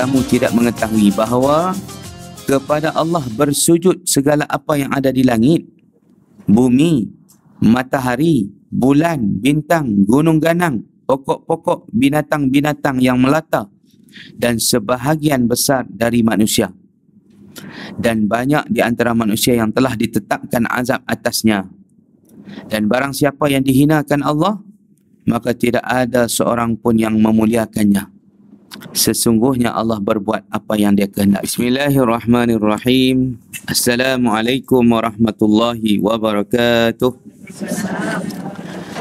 Kamu tidak mengetahui bahawa kepada Allah bersujud segala apa yang ada di langit, bumi, matahari, bulan, bintang, gunung ganang, pokok-pokok, binatang-binatang yang melata dan sebahagian besar dari manusia. Dan banyak di antara manusia yang telah ditetapkan azab atasnya. Dan barang siapa yang dihinakan Allah, maka tidak ada seorang pun yang memuliakannya sesungguhnya Allah berbuat apa yang dia kehendak. Bismillahirrahmanirrahim. Assalamualaikum warahmatullahi wabarakatuh.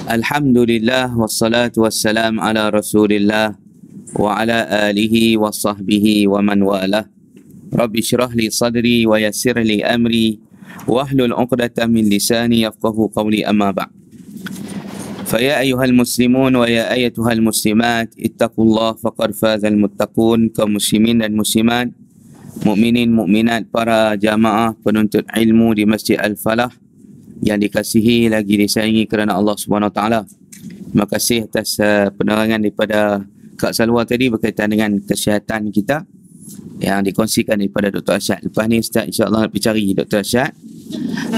Alhamdulillah wassalatu wassalam ala rasulillah wa ala alihi wa sahbihi wa man wala. Rabbi syrah li sadri wa yassir li amri wa ahlul uqdatan min lisani yafqahu qawli amma ba' فيا أيها المسلمون ويا أيتها المسلمات اتقوا الله فقد فاز المتقون كمسلمين dan muslimat mukminin mukminat para jamaah penuntut ilmu di Masjid Al-Falah yang dikasihi lagi disayangi kerana Allah Subhanahu taala. Terima kasih atas uh, penerangan daripada Kak Salwa tadi berkaitan dengan kesihatan kita yang dikongsikan daripada Dr. Asyad. Lepas ni Ustaz insya-Allah nak pergi cari Dr. Asyad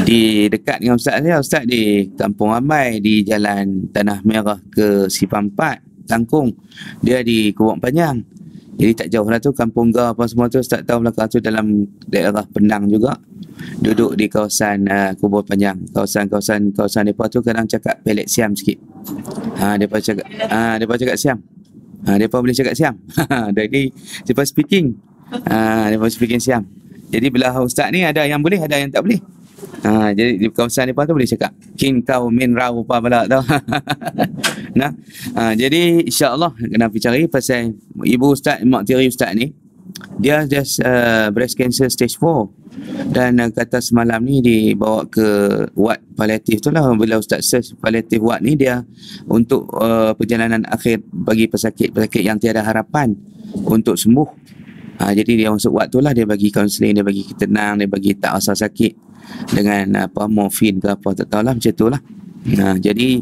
di dekat dengan Ustaz saya Ustaz di Kampung Amai di Jalan Tanah Merah ke Sipam 4 Tangkung dia di Kubuk Panjang jadi tak jauh lah tu Kampung Ga apa semua tu Ustaz tahu belakang tu dalam daerah Penang juga duduk di kawasan uh, Kubur Panjang kawasan-kawasan kawasan mereka tu kadang cakap pelet siam sikit ha, mereka cakap ha, mereka cakap siam ha, mereka boleh cakap siam jadi mereka speaking ha, mereka speaking siam jadi belah ustaz ni ada yang boleh ada yang tak boleh Ha, jadi di kawasan depan tu boleh cakap kin kau min rau apa pula tau. nah. Ha, jadi insya-Allah kena pergi cari pasal ibu ustaz mak tiri ustaz ni dia just uh, breast cancer stage 4 dan uh, kata semalam ni dibawa ke ward paliatif tu lah. Bila ustaz search paliatif ward ni dia untuk uh, perjalanan akhir bagi pesakit-pesakit yang tiada harapan untuk sembuh. Ha, jadi dia masuk ward tu lah. Dia bagi kaunseling dia bagi tenang dia bagi tak rasa sakit dengan apa morfin ke apa tak tahulah macam tu lah. Nah, jadi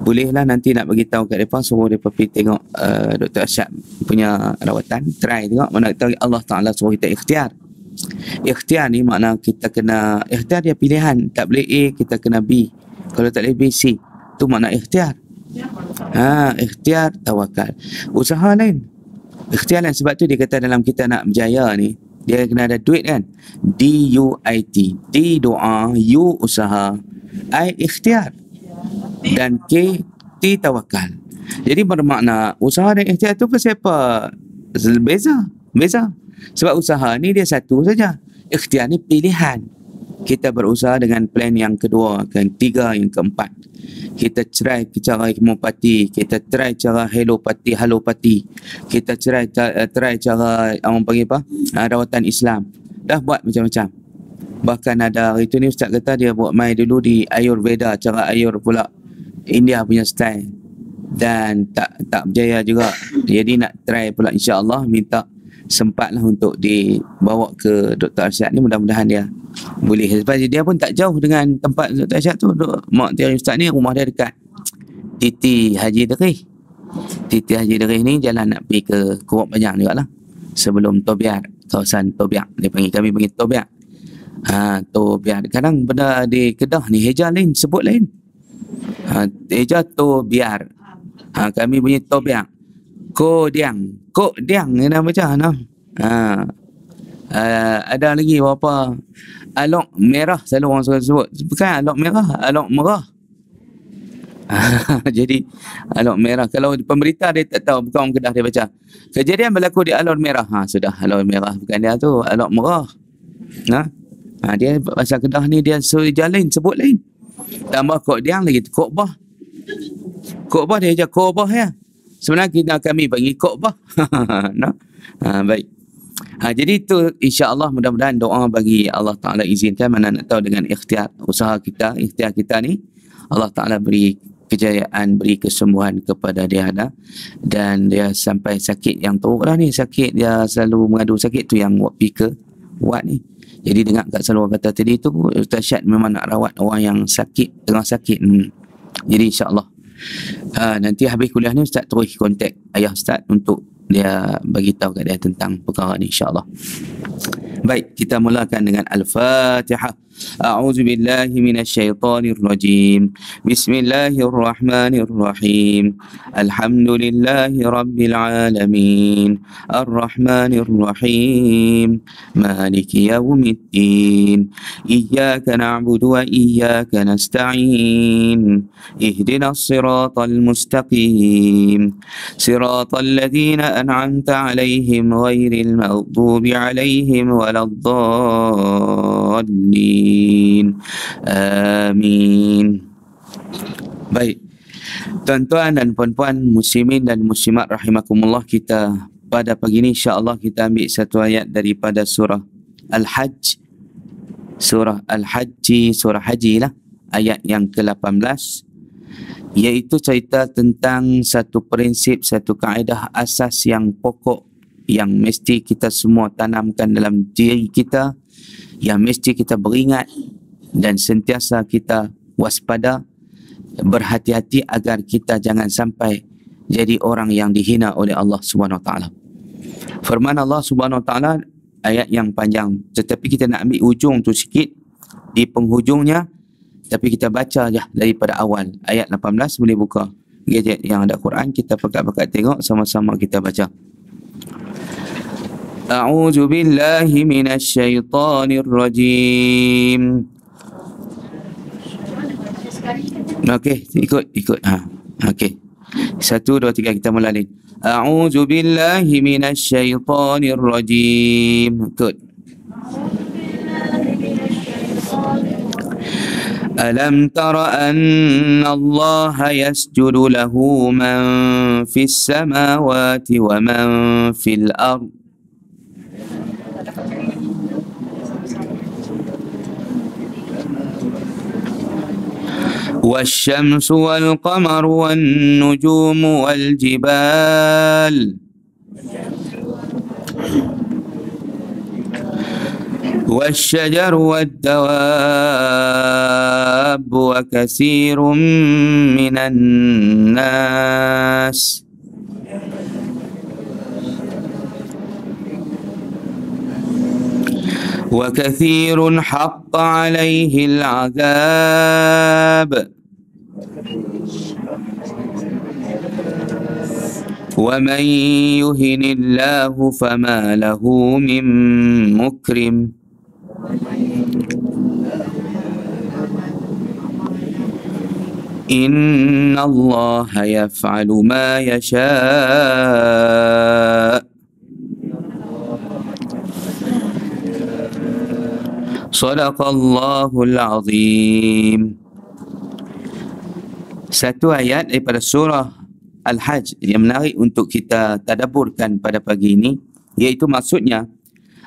bolehlah nanti nak bagi tahu kat depan suruh depa pergi tengok uh, Dr. Asyad punya rawatan. Try tengok mana tahu Allah Taala suruh kita ikhtiar. Ikhtiar ni makna kita kena ikhtiar dia pilihan. Tak boleh A kita kena B. Kalau tak boleh B C. Tu makna ikhtiar. Ha ikhtiar tawakal. Usaha lain. Ikhtiar lain. Sebab tu dia kata dalam kita nak berjaya ni dia kena ada duit kan? D U I T. D doa U usaha I ikhtiar dan K T tawakal. Jadi bermakna usaha dan ikhtiar tu apa beza beza. Sebab usaha ni dia satu saja. Ikhtiar ni pilihan. Kita berusaha dengan plan yang kedua kan tiga yang keempat. Kita try cara hemopati kita try cara helopati halopati kita uh, try cara orang panggil apa? Uh, rawatan Islam. Dah buat macam-macam bahkan ada hari tu ni ustaz kata dia buat mai dulu di ayurveda cara ayur pula. India punya style. Dan tak tak berjaya juga. Jadi nak try pula insya-Allah minta sempatlah untuk dibawa ke Dr. Arsyad ni. Mudah-mudahan dia boleh. Sebab dia pun tak jauh dengan tempat Dr. Arsyad tu. Mak tiari ustaz ni rumah dia dekat Titi Haji Derih. Titi Haji Derih ni jalan nak pergi ke Kuruk Panjang juga lah sebelum Tobiar kawasan Tobiak. Dia panggil kami panggil Tobiak ha, Tobiak kadang benda di Kedah ni heja lain sebut lain ha, heja Tobiar ha, kami punya Tobiak Ko Diang. Ko Diang ni nama macam mana? Ha. Uh, ada lagi apa? Alok merah selalu orang suka sebut. Bukan alok merah, alok merah. Jadi alok merah. Kalau pemberita dia tak tahu, bukan orang Kedah dia baca. Kejadian berlaku di alok merah. Ha, sudah alok merah. Bukan dia tu, alok merah. Ha? Ha, dia bahasa Kedah ni dia suruh jalan sebut lain. Tambah kok diang lagi. Kok bah. Kok bah dia je kok bah ya. Sebenarnya kita kami bagi khutbah. no? ha, baik. Ha, jadi itu insya-Allah mudah-mudahan doa bagi Allah Taala izinkan mana nak tahu dengan ikhtiar usaha kita, ikhtiar kita ni Allah Taala beri kejayaan, beri kesembuhan kepada dia ada dan dia sampai sakit yang teruk lah ni sakit dia selalu mengadu sakit tu yang buat pika buat ni jadi dengar kat selalu kata tadi tu Ustaz Syed memang nak rawat orang yang sakit tengah sakit hmm. jadi insya-Allah uh, nanti habis kuliah ni Ustaz terus kontak ayah Ustaz untuk dia bagi tahu kat dia tentang perkara ni insya-Allah. Baik, kita mulakan dengan Al-Fatihah. أعوذ بالله من الشيطان الرجيم بسم الله الرحمن الرحيم الحمد لله رب العالمين الرحمن الرحيم مالك يوم الدين إياك نعبد وإياك نستعين اهدنا الصراط المستقيم صراط الذين أنعمت عليهم غير المغضوب عليهم ولا الضالين Amin. Amin. Baik. Tuan-tuan dan puan-puan muslimin dan muslimat rahimakumullah kita pada pagi ini insya-Allah kita ambil satu ayat daripada surah Al-Hajj. Surah Al-Hajj, surah Haji lah. Ayat yang ke-18 iaitu cerita tentang satu prinsip, satu kaedah asas yang pokok yang mesti kita semua tanamkan dalam diri kita yang mesti kita beringat dan sentiasa kita waspada berhati-hati agar kita jangan sampai jadi orang yang dihina oleh Allah Subhanahu Wa Taala. Firman Allah Subhanahu Wa Taala ayat yang panjang tetapi kita nak ambil ujung tu sikit di penghujungnya tapi kita baca je daripada awal ayat 18 boleh buka gadget yang ada Quran kita pekat-pekat tengok sama-sama kita baca. أعوذ بالله من الشيطان الرجيم Okey, ikut, ikut. Ha. Okey. Satu, dua, tiga, kita mula lagi. A'udzu billahi minasyaitonir rajim. Ikut. ألم تر أن الله يسجد له من في السماوات ومن في الأرض والشمس والقمر والنجوم والجبال. والشجر والدواب وكثير من الناس. وكثير حق عليه العذاب. ومن يهن الله فما له من مكرم. إن الله يفعل ما يشاء. Sadaqallahul Azim. Satu ayat daripada surah Al-Hajj. Yang menarik untuk kita tadaburkan pada pagi ini. Iaitu maksudnya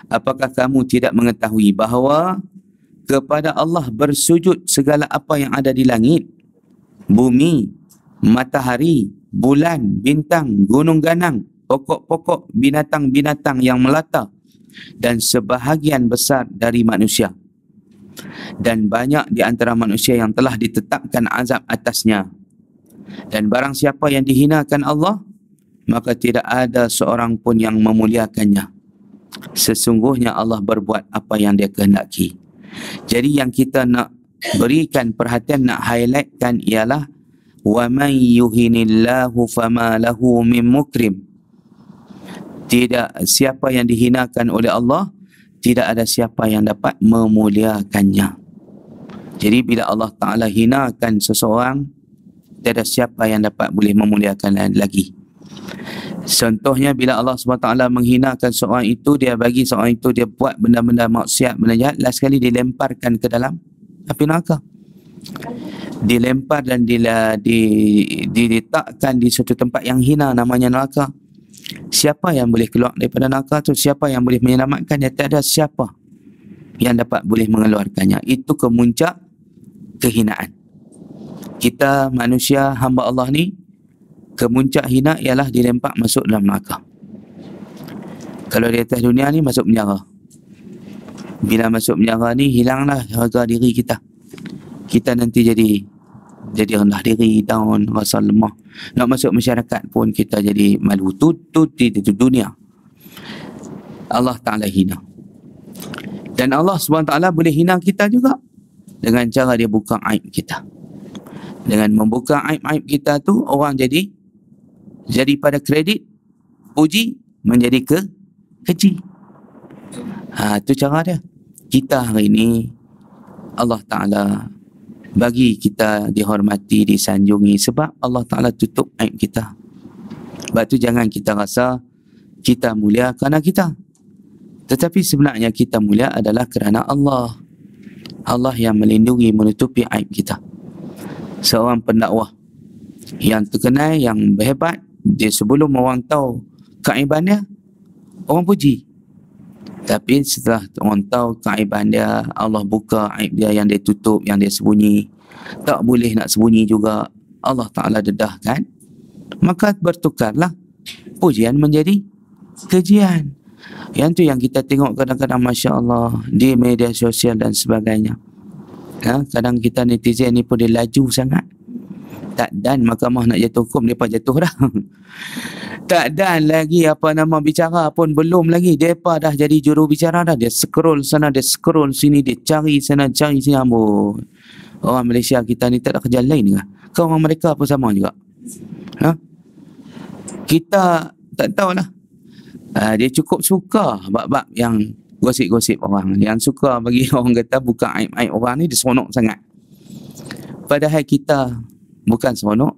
apakah kamu tidak mengetahui bahawa kepada Allah bersujud segala apa yang ada di langit, bumi, matahari, bulan, bintang, gunung ganang, pokok-pokok, binatang-binatang yang melata, dan sebahagian besar dari manusia dan banyak di antara manusia yang telah ditetapkan azab atasnya. Dan barang siapa yang dihinakan Allah maka tidak ada seorang pun yang memuliakannya. Sesungguhnya Allah berbuat apa yang dia kehendaki. Jadi yang kita nak berikan perhatian nak highlightkan ialah wa man yuhinillahu fama lahu min mukrim. Tidak siapa yang dihinakan oleh Allah tidak ada siapa yang dapat memuliakannya. Jadi bila Allah Taala hinakan seseorang tidak ada siapa yang dapat boleh memuliakan lagi. Contohnya bila Allah SWT menghinakan seorang itu dia bagi seorang itu dia buat benda-benda maksiat benda jahat last sekali dilemparkan ke dalam api neraka. Dilempar dan diletakkan di satu tempat yang hina namanya neraka siapa yang boleh keluar daripada neraka tu? Siapa yang boleh menyelamatkan dia tak ada siapa yang dapat boleh mengeluarkannya. Itu kemuncak kehinaan. Kita manusia hamba Allah ni kemuncak hina ialah dilempar masuk dalam neraka. Kalau di atas dunia ni masuk penjara. Bila masuk penjara ni hilanglah harga diri kita. Kita nanti jadi jadi rendah diri, down, rasa lemah. Nak masuk masyarakat pun kita jadi malu. Tu, tu, tu, tu, tu dunia. Allah Ta'ala hina. Dan Allah SWT boleh hina kita juga. Dengan cara dia buka aib kita. Dengan membuka aib-aib kita tu, orang jadi jadi pada kredit, puji, menjadi ke keji. Ha, tu cara dia. Kita hari ini, Allah Ta'ala bagi kita dihormati, disanjungi sebab Allah Ta'ala tutup aib kita. Sebab tu jangan kita rasa kita mulia kerana kita. Tetapi sebenarnya kita mulia adalah kerana Allah. Allah yang melindungi, menutupi aib kita. Seorang pendakwah yang terkenal, yang berhebat, dia sebelum orang tahu keaibannya, orang puji. Tapi setelah orang tahu keaiban dia, Allah buka aib dia yang dia tutup, yang dia sembunyi. Tak boleh nak sembunyi juga. Allah Ta'ala dedahkan. Maka bertukarlah pujian menjadi kejian. Yang tu yang kita tengok kadang-kadang Masya Allah di media sosial dan sebagainya. Ha? Kadang kita netizen ni pun dia laju sangat tak dan mahkamah nak jatuh hukum depa jatuh dah. Tak dan lagi apa nama bicara pun belum lagi. Depa dah jadi juru bicara dah. Dia scroll sana dia scroll sini dia cari sana cari sini. Ambon orang Malaysia kita ni tak ada kerja lain ke? Kau orang mereka pun sama juga? Ha? kita tak tahulah. Uh, dia cukup suka bab-bab yang gosip-gosip orang. Yang suka bagi orang kata buka aib-aib orang ni dia seronok sangat. Padahal kita bukan seronok.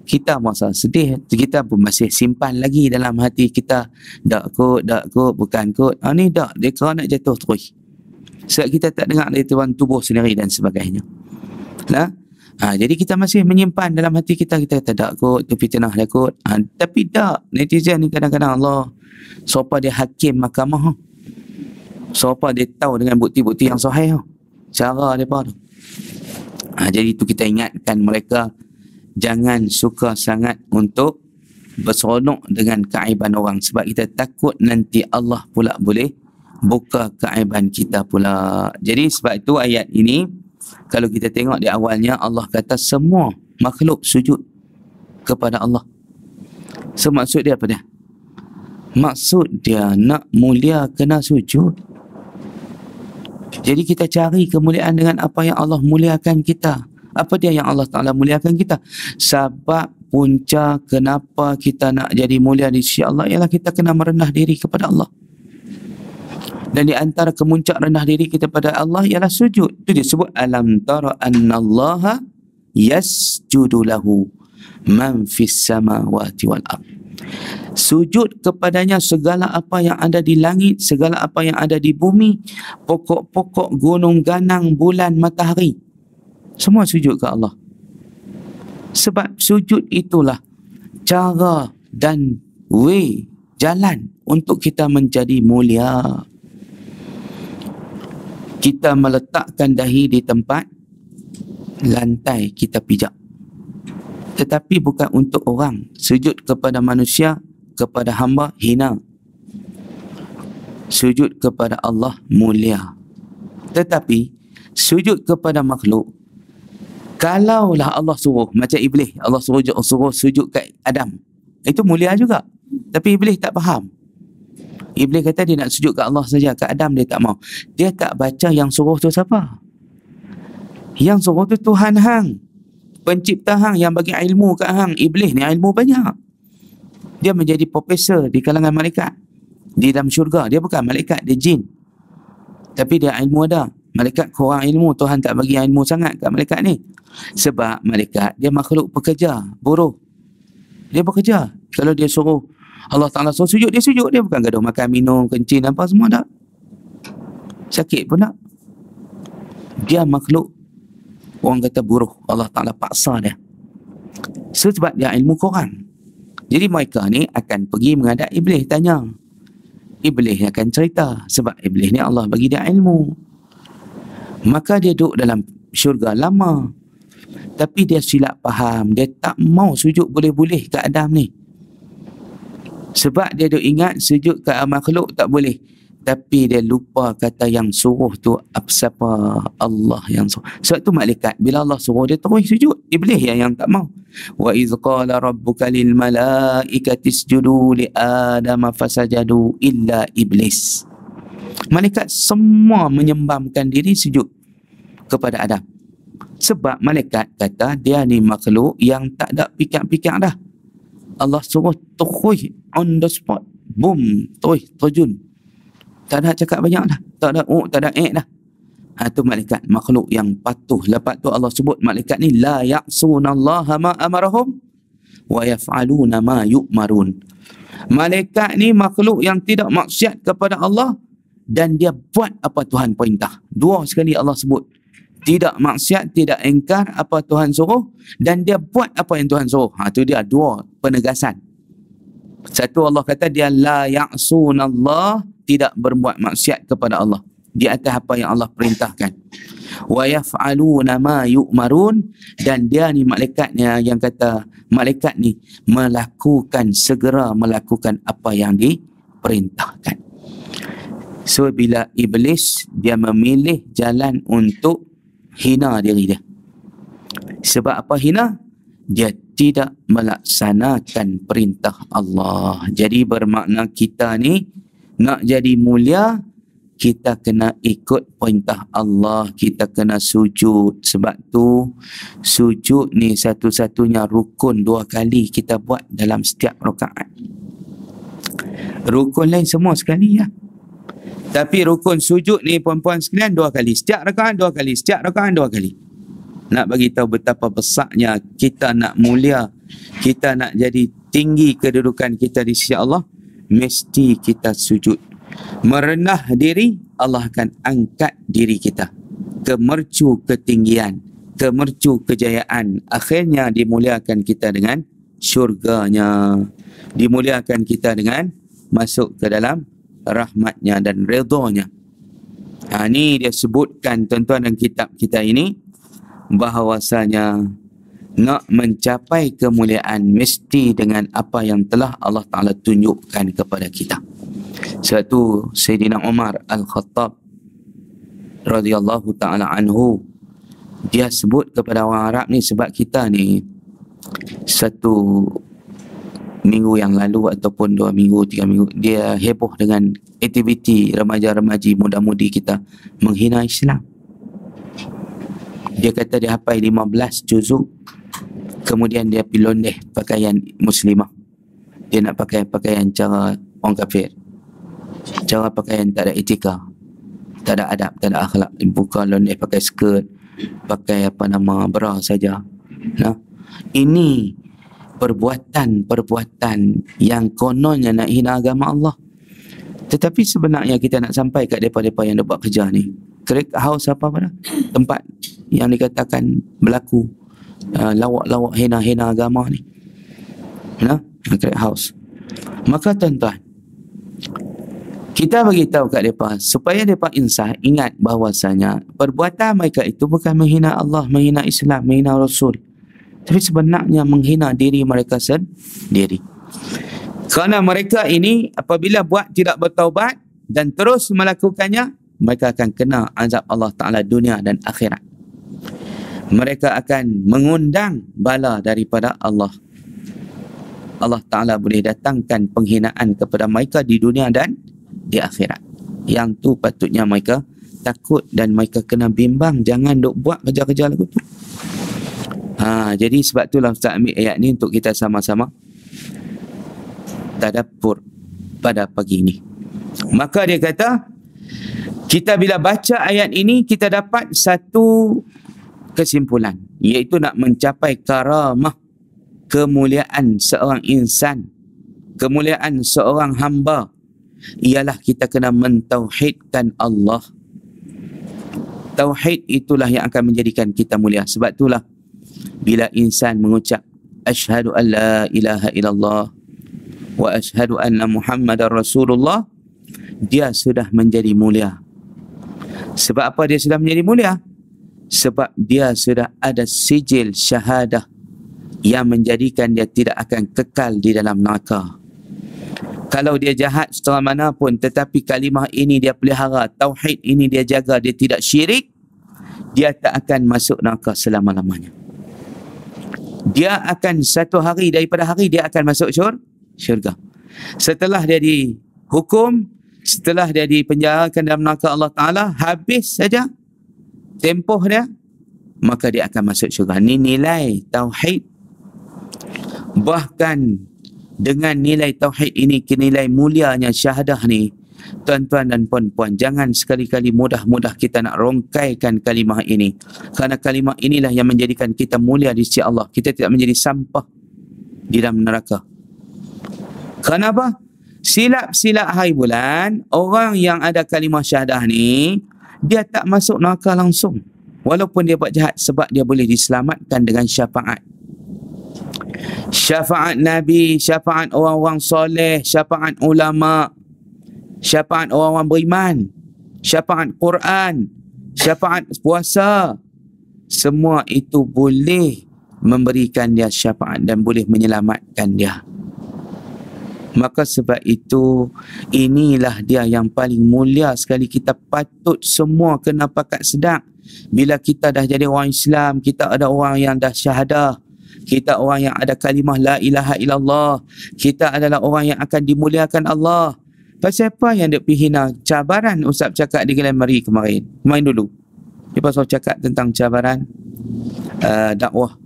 Kita masa sedih. Kita pun masih simpan lagi dalam hati kita. Dak kot dak kot bukan kot. Ah ni dak. Dia kau nak jatuh terus. Sebab kita tak dengar dari tuan tubuh sendiri dan sebagainya. Nah ha, jadi kita masih menyimpan dalam hati kita. Kita kata dak kot tu fitnah dah kot. Ha, tapi dak. Netizen ni kadang-kadang Allah siapa dia hakim mahkamah? Siapa dia tahu dengan bukti-bukti yang sahih? Cara dia tu Ha, jadi itu kita ingatkan mereka jangan suka sangat untuk berseronok dengan keaiban orang sebab kita takut nanti Allah pula boleh buka keaiban kita pula. Jadi sebab itu ayat ini kalau kita tengok di awalnya Allah kata semua makhluk sujud kepada Allah. So maksud dia apa dia? Maksud dia nak mulia kena sujud. Jadi kita cari kemuliaan dengan apa yang Allah muliakan kita. Apa dia yang Allah Ta'ala muliakan kita? Sebab punca kenapa kita nak jadi mulia di sisi Allah ialah kita kena merendah diri kepada Allah. Dan di antara kemuncak rendah diri kita pada Allah ialah sujud. Itu disebut alam tara anna Allah yasjudu lahu man fis samawati wal ardh sujud kepadanya segala apa yang ada di langit, segala apa yang ada di bumi, pokok-pokok, gunung, ganang, bulan, matahari. Semua sujud ke Allah. Sebab sujud itulah cara dan way, jalan untuk kita menjadi mulia. Kita meletakkan dahi di tempat lantai kita pijak tetapi bukan untuk orang sujud kepada manusia kepada hamba hina. Sujud kepada Allah mulia. Tetapi sujud kepada makhluk kalaulah Allah suruh macam iblis Allah suruh suruh sujud kat Adam. Itu mulia juga. Tapi iblis tak faham. Iblis kata dia nak sujud kat Allah saja kat Adam dia tak mau. Dia tak baca yang suruh tu siapa? Yang suruh tu Tuhan hang. Pencipta hang yang bagi ilmu kat hang. Iblis ni ilmu banyak dia menjadi profesor di kalangan malaikat. Di dalam syurga dia bukan malaikat dia jin. Tapi dia ilmu ada. Malaikat kurang ilmu Tuhan tak bagi ilmu sangat kat malaikat ni. Sebab malaikat dia makhluk pekerja buruh. Dia bekerja. Kalau dia suruh Allah Ta'ala suruh sujud dia sujud. Dia bukan gaduh makan minum kencing apa semua tak. Sakit pun tak. Dia makhluk. Orang kata buruh. Allah Ta'ala paksa dia. Sebab dia ilmu Quran jadi mereka ni akan pergi menghadap Iblis tanya. Iblis akan cerita sebab Iblis ni Allah bagi dia ilmu. Maka dia duduk dalam syurga lama. Tapi dia silap faham. Dia tak mau sujud boleh-boleh ke Adam ni. Sebab dia duk ingat sujud ke makhluk tak boleh tapi dia lupa kata yang suruh tu apa siapa Allah yang suruh? Sebab tu malaikat bila Allah suruh dia terus sujud. Iblis yang yang tak mau. Wa iz qala rabbuka lil malaikati isjudu li adama fasajadu illa iblis. Malaikat semua menyembamkan diri sujud kepada Adam. Sebab malaikat kata dia ni makhluk yang tak ada pikir-pikir dah. Allah suruh terus on the spot. Boom terus terjun tak ada cakap banyak dah. Tak ada oh, tak ada eh dah. Ha, itu malaikat makhluk yang patuh. Lepas tu Allah sebut malaikat ni la ya'sunallaha ma amarahum wa yaf'aluna ma yu'marun. Malaikat ni makhluk yang tidak maksiat kepada Allah dan dia buat apa Tuhan perintah. Dua sekali Allah sebut. Tidak maksiat, tidak engkar apa Tuhan suruh dan dia buat apa yang Tuhan suruh. Ha tu dia dua penegasan. Satu Allah kata dia la ya'sunallah tidak berbuat maksiat kepada Allah di atas apa yang Allah perintahkan. Wa yaf'aluna ma yu'marun dan dia ni malaikatnya yang kata malaikat ni melakukan segera melakukan apa yang diperintahkan. So bila iblis dia memilih jalan untuk hina diri dia. Sebab apa hina? Dia tidak melaksanakan perintah Allah. Jadi bermakna kita ni nak jadi mulia, kita kena ikut perintah Allah. Kita kena sujud. Sebab tu sujud ni satu-satunya rukun dua kali kita buat dalam setiap rakaat. Rukun lain semua sekali ya. Tapi rukun sujud ni puan-puan sekalian dua kali. Setiap rakaat dua kali. Setiap rakaat dua kali nak bagi tahu betapa besarnya kita nak mulia, kita nak jadi tinggi kedudukan kita di sisi Allah, mesti kita sujud. Merendah diri, Allah akan angkat diri kita ke mercu ketinggian, ke mercu kejayaan. Akhirnya dimuliakan kita dengan syurganya. Dimuliakan kita dengan masuk ke dalam rahmatnya dan redhonya. Ha, ini dia sebutkan tuan-tuan dan kitab kita ini bahawasanya nak mencapai kemuliaan mesti dengan apa yang telah Allah Ta'ala tunjukkan kepada kita. Sebab tu Sayyidina Umar Al-Khattab radhiyallahu ta'ala anhu dia sebut kepada orang Arab ni sebab kita ni satu minggu yang lalu ataupun dua minggu, tiga minggu dia heboh dengan aktiviti remaja-remaji muda-mudi kita menghina Islam dia kata dia hafal 15 juzuk. Kemudian dia pergi londeh pakaian muslimah. Dia nak pakai pakaian cara orang kafir. Cara pakaian tak ada etika. Tak ada adab, tak ada akhlak. Buka londeh pakai skirt pakai apa nama bra saja. Nah. Ini perbuatan-perbuatan yang kononnya nak hina agama Allah. Tetapi sebenarnya kita nak sampai kat depa-depa yang buat kerja ni. Crack house apa pada tempat yang dikatakan berlaku uh, lawak-lawak hina-hina agama ni. Ya, great house. Maka tuan-tuan, kita bagi tahu kat mereka supaya mereka insah ingat bahawasanya perbuatan mereka itu bukan menghina Allah, menghina Islam, menghina Rasul. Tapi sebenarnya menghina diri mereka sendiri. Kerana mereka ini apabila buat tidak bertaubat dan terus melakukannya, mereka akan kena azab Allah Ta'ala dunia dan akhirat mereka akan mengundang bala daripada Allah. Allah Ta'ala boleh datangkan penghinaan kepada mereka di dunia dan di akhirat. Yang tu patutnya mereka takut dan mereka kena bimbang. Jangan duk buat kerja-kerja lagu tu. Ha, jadi sebab itulah Ustaz ambil ayat ni untuk kita sama-sama tadapur pada pagi ini. Maka dia kata, kita bila baca ayat ini, kita dapat satu kesimpulan iaitu nak mencapai karamah kemuliaan seorang insan kemuliaan seorang hamba ialah kita kena mentauhidkan Allah. Tauhid itulah yang akan menjadikan kita mulia. Sebab itulah bila insan mengucap asyhadu an la ilaha illallah wa asyhadu anna muhammadar rasulullah dia sudah menjadi mulia. Sebab apa dia sudah menjadi mulia sebab dia sudah ada sijil syahadah yang menjadikan dia tidak akan kekal di dalam neraka. kalau dia jahat setengah mana pun tetapi kalimah ini dia pelihara tauhid ini dia jaga dia tidak syirik dia tak akan masuk neraka selama-lamanya dia akan satu hari daripada hari dia akan masuk syur syurga setelah dia dihukum setelah dia dipenjarakan dalam neraka Allah Taala habis saja tempoh dia maka dia akan masuk syurga. Ini nilai tauhid. Bahkan dengan nilai tauhid ini ke nilai mulianya syahadah ni tuan-tuan dan puan-puan jangan sekali-kali mudah-mudah kita nak rongkaikan kalimah ini. Kerana kalimah inilah yang menjadikan kita mulia di sisi Allah. Kita tidak menjadi sampah di dalam neraka. Kenapa silap-silap hari bulan orang yang ada kalimah syahadah ni dia tak masuk neraka langsung walaupun dia buat jahat sebab dia boleh diselamatkan dengan syafaat syafaat Nabi, syafaat orang-orang soleh, syafaat ulama, syafaat orang-orang beriman, syafaat Quran, syafaat puasa. Semua itu boleh memberikan dia syafaat dan boleh menyelamatkan dia. Maka sebab itu inilah dia yang paling mulia sekali. Kita patut semua kena pakat sedap. Bila kita dah jadi orang Islam, kita ada orang yang dah syahadah, kita orang yang ada kalimah la ilaha illallah. Kita adalah orang yang akan dimuliakan Allah. Pasal apa yang dia pergi hina cabaran Ustaz cakap di Glen Mari kemarin. Main dulu. Dia pasal cakap tentang cabaran uh, dakwah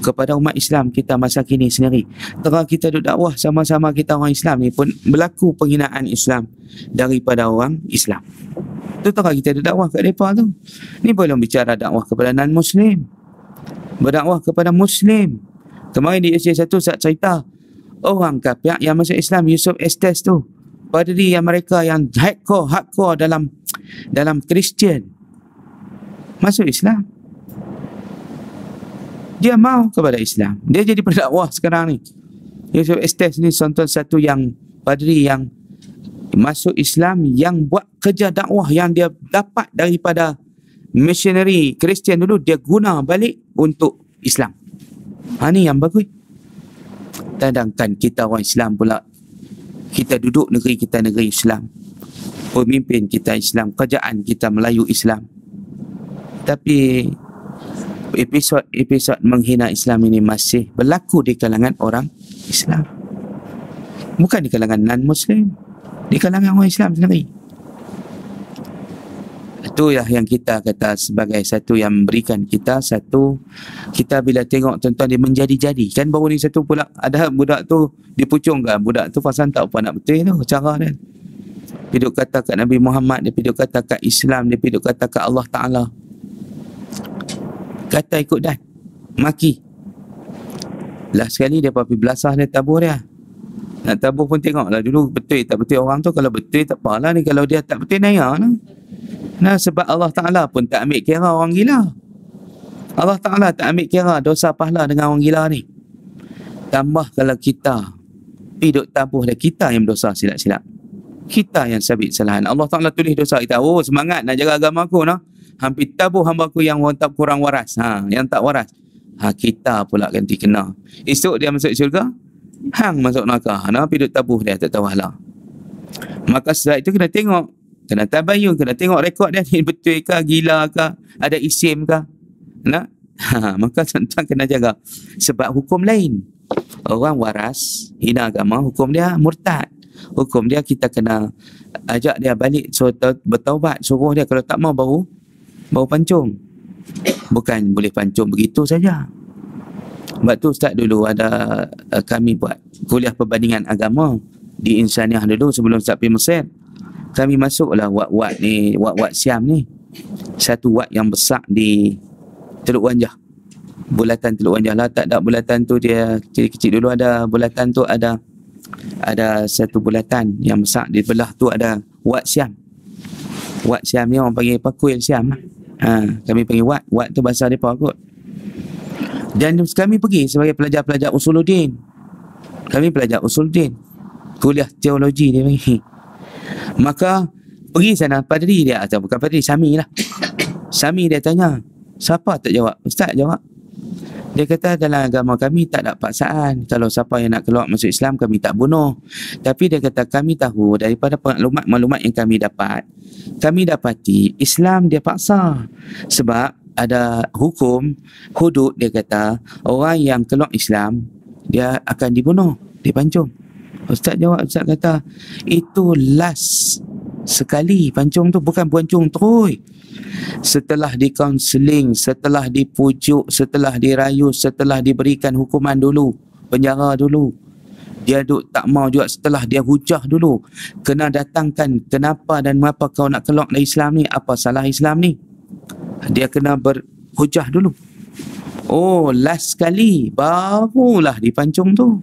kepada umat Islam kita masa kini sendiri tengah kita duduk dakwah sama-sama kita orang Islam ni pun berlaku penghinaan Islam daripada orang Islam tu tengah kita duduk dakwah kat mereka tu ni belum bicara dakwah kepada non-Muslim berdakwah kepada Muslim. Kemarin di SJ1 saat cerita orang kafir yang masuk Islam Yusuf Estes tu padri yang mereka yang hardcore hardcore dalam dalam Kristian masuk Islam. Dia mau kepada Islam. Dia jadi pendakwah sekarang ni. Yusuf Estes ni contoh satu yang padri yang masuk Islam yang buat kerja dakwah yang dia dapat daripada missionary Kristian dulu dia guna balik untuk Islam. Ha ni yang bagus. Sedangkan kita orang Islam pula kita duduk negeri kita negeri Islam. Pemimpin kita Islam, kerajaan kita Melayu Islam. Tapi episod-episod menghina Islam ini masih berlaku di kalangan orang Islam. Bukan di kalangan non-Muslim. Di kalangan orang Islam sendiri. Itu yang kita kata sebagai satu yang memberikan kita satu kita bila tengok tuan-tuan dia menjadi-jadi. Kan baru ni satu pula ada budak tu dipucungkan budak tu pasal tak apa nak betul tu cara dia. Hidup kata kat Nabi Muhammad dia kata kat Islam dia kata kat Allah Ta'ala kata ikut dan maki last sekali dia pergi belasah dia tabur dia nak tabur pun tengoklah dulu betul tak betul orang tu kalau betul tak apalah ni kalau dia tak betul naya lah Nah sebab Allah Ta'ala pun tak ambil kira orang gila. Allah Ta'ala tak ambil kira dosa pahala dengan orang gila ni. Tambah kalau kita piduk tabuh dan kita yang berdosa silap-silap. Kita yang sabit kesalahan. Allah Ta'ala tulis dosa kita. Oh semangat nak jaga agama aku no. Hampir tabuh hamba aku yang tak kurang waras. Ha, yang tak waras. Ha, kita pula ganti kena. Esok dia masuk syurga. Hang masuk neraka. Nah, piduk tabuh dia tak tahu lah. Maka sebab itu kena tengok Kena tabayun, kena tengok rekod dia ni betul ke, gila ke, ada isim ke. Nak? Ha, maka tuan-tuan kena jaga. Sebab hukum lain. Orang waras, hina agama, hukum dia murtad. Hukum dia kita kena ajak dia balik so, bertaubat. Suruh dia kalau tak mau baru, baru pancung. Bukan boleh pancung begitu saja. Sebab tu Ustaz dulu ada uh, kami buat kuliah perbandingan agama di Insaniah dulu sebelum Ustaz pergi Mesir kami masuklah wat-wat ni, wat-wat Siam ni. Satu wat yang besar di Teluk Wanjah. Bulatan Teluk Wanjah lah. Tak ada bulatan tu dia kecil-kecil dulu ada bulatan tu ada ada satu bulatan yang besar di belah tu ada wat Siam. Wat Siam ni orang panggil pakuil Siam lah. Ha, kami panggil wat. Wat tu bahasa dia kot. Dan kami pergi sebagai pelajar-pelajar usuluddin. Kami pelajar usuluddin. Kuliah teologi dia panggil. Maka pergi sana padri dia atau bukan padri Sami lah. Sami dia tanya, siapa tak jawab? Ustaz jawab. Dia kata dalam agama kami tak ada paksaan. Kalau siapa yang nak keluar masuk Islam, kami tak bunuh. Tapi dia kata kami tahu daripada maklumat-maklumat yang kami dapat, kami dapati Islam dia paksa. Sebab ada hukum, hudud dia kata, orang yang keluar Islam, dia akan dibunuh, dipancung. Ustaz jawab, Ustaz kata, itu last sekali pancung tu bukan pancung terus setelah dikonseling, setelah dipujuk, setelah dirayu, setelah diberikan hukuman dulu, penjara dulu. Dia duk tak mau juga setelah dia hujah dulu. Kena datangkan kenapa dan mengapa kau nak keluar dari Islam ni, apa salah Islam ni. Dia kena berhujah dulu. Oh, last sekali barulah dipancung tu.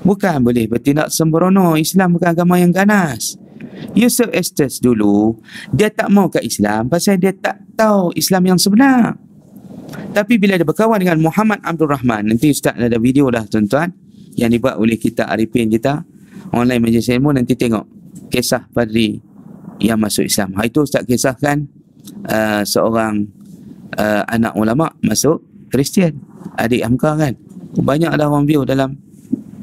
Bukan boleh bertindak sembrono. Islam bukan agama yang ganas. Yusuf Estes dulu dia tak mau ke Islam pasal dia tak tahu Islam yang sebenar. Tapi bila dia berkawan dengan Muhammad Abdul Rahman, nanti Ustaz ada video dah tuan-tuan yang dibuat oleh kita Arifin kita online majlis ilmu nanti tengok kisah Padri yang masuk Islam. Hari itu Ustaz kisahkan uh, seorang uh, anak ulama masuk Kristian, adik Hamka kan. Banyak ada orang view dalam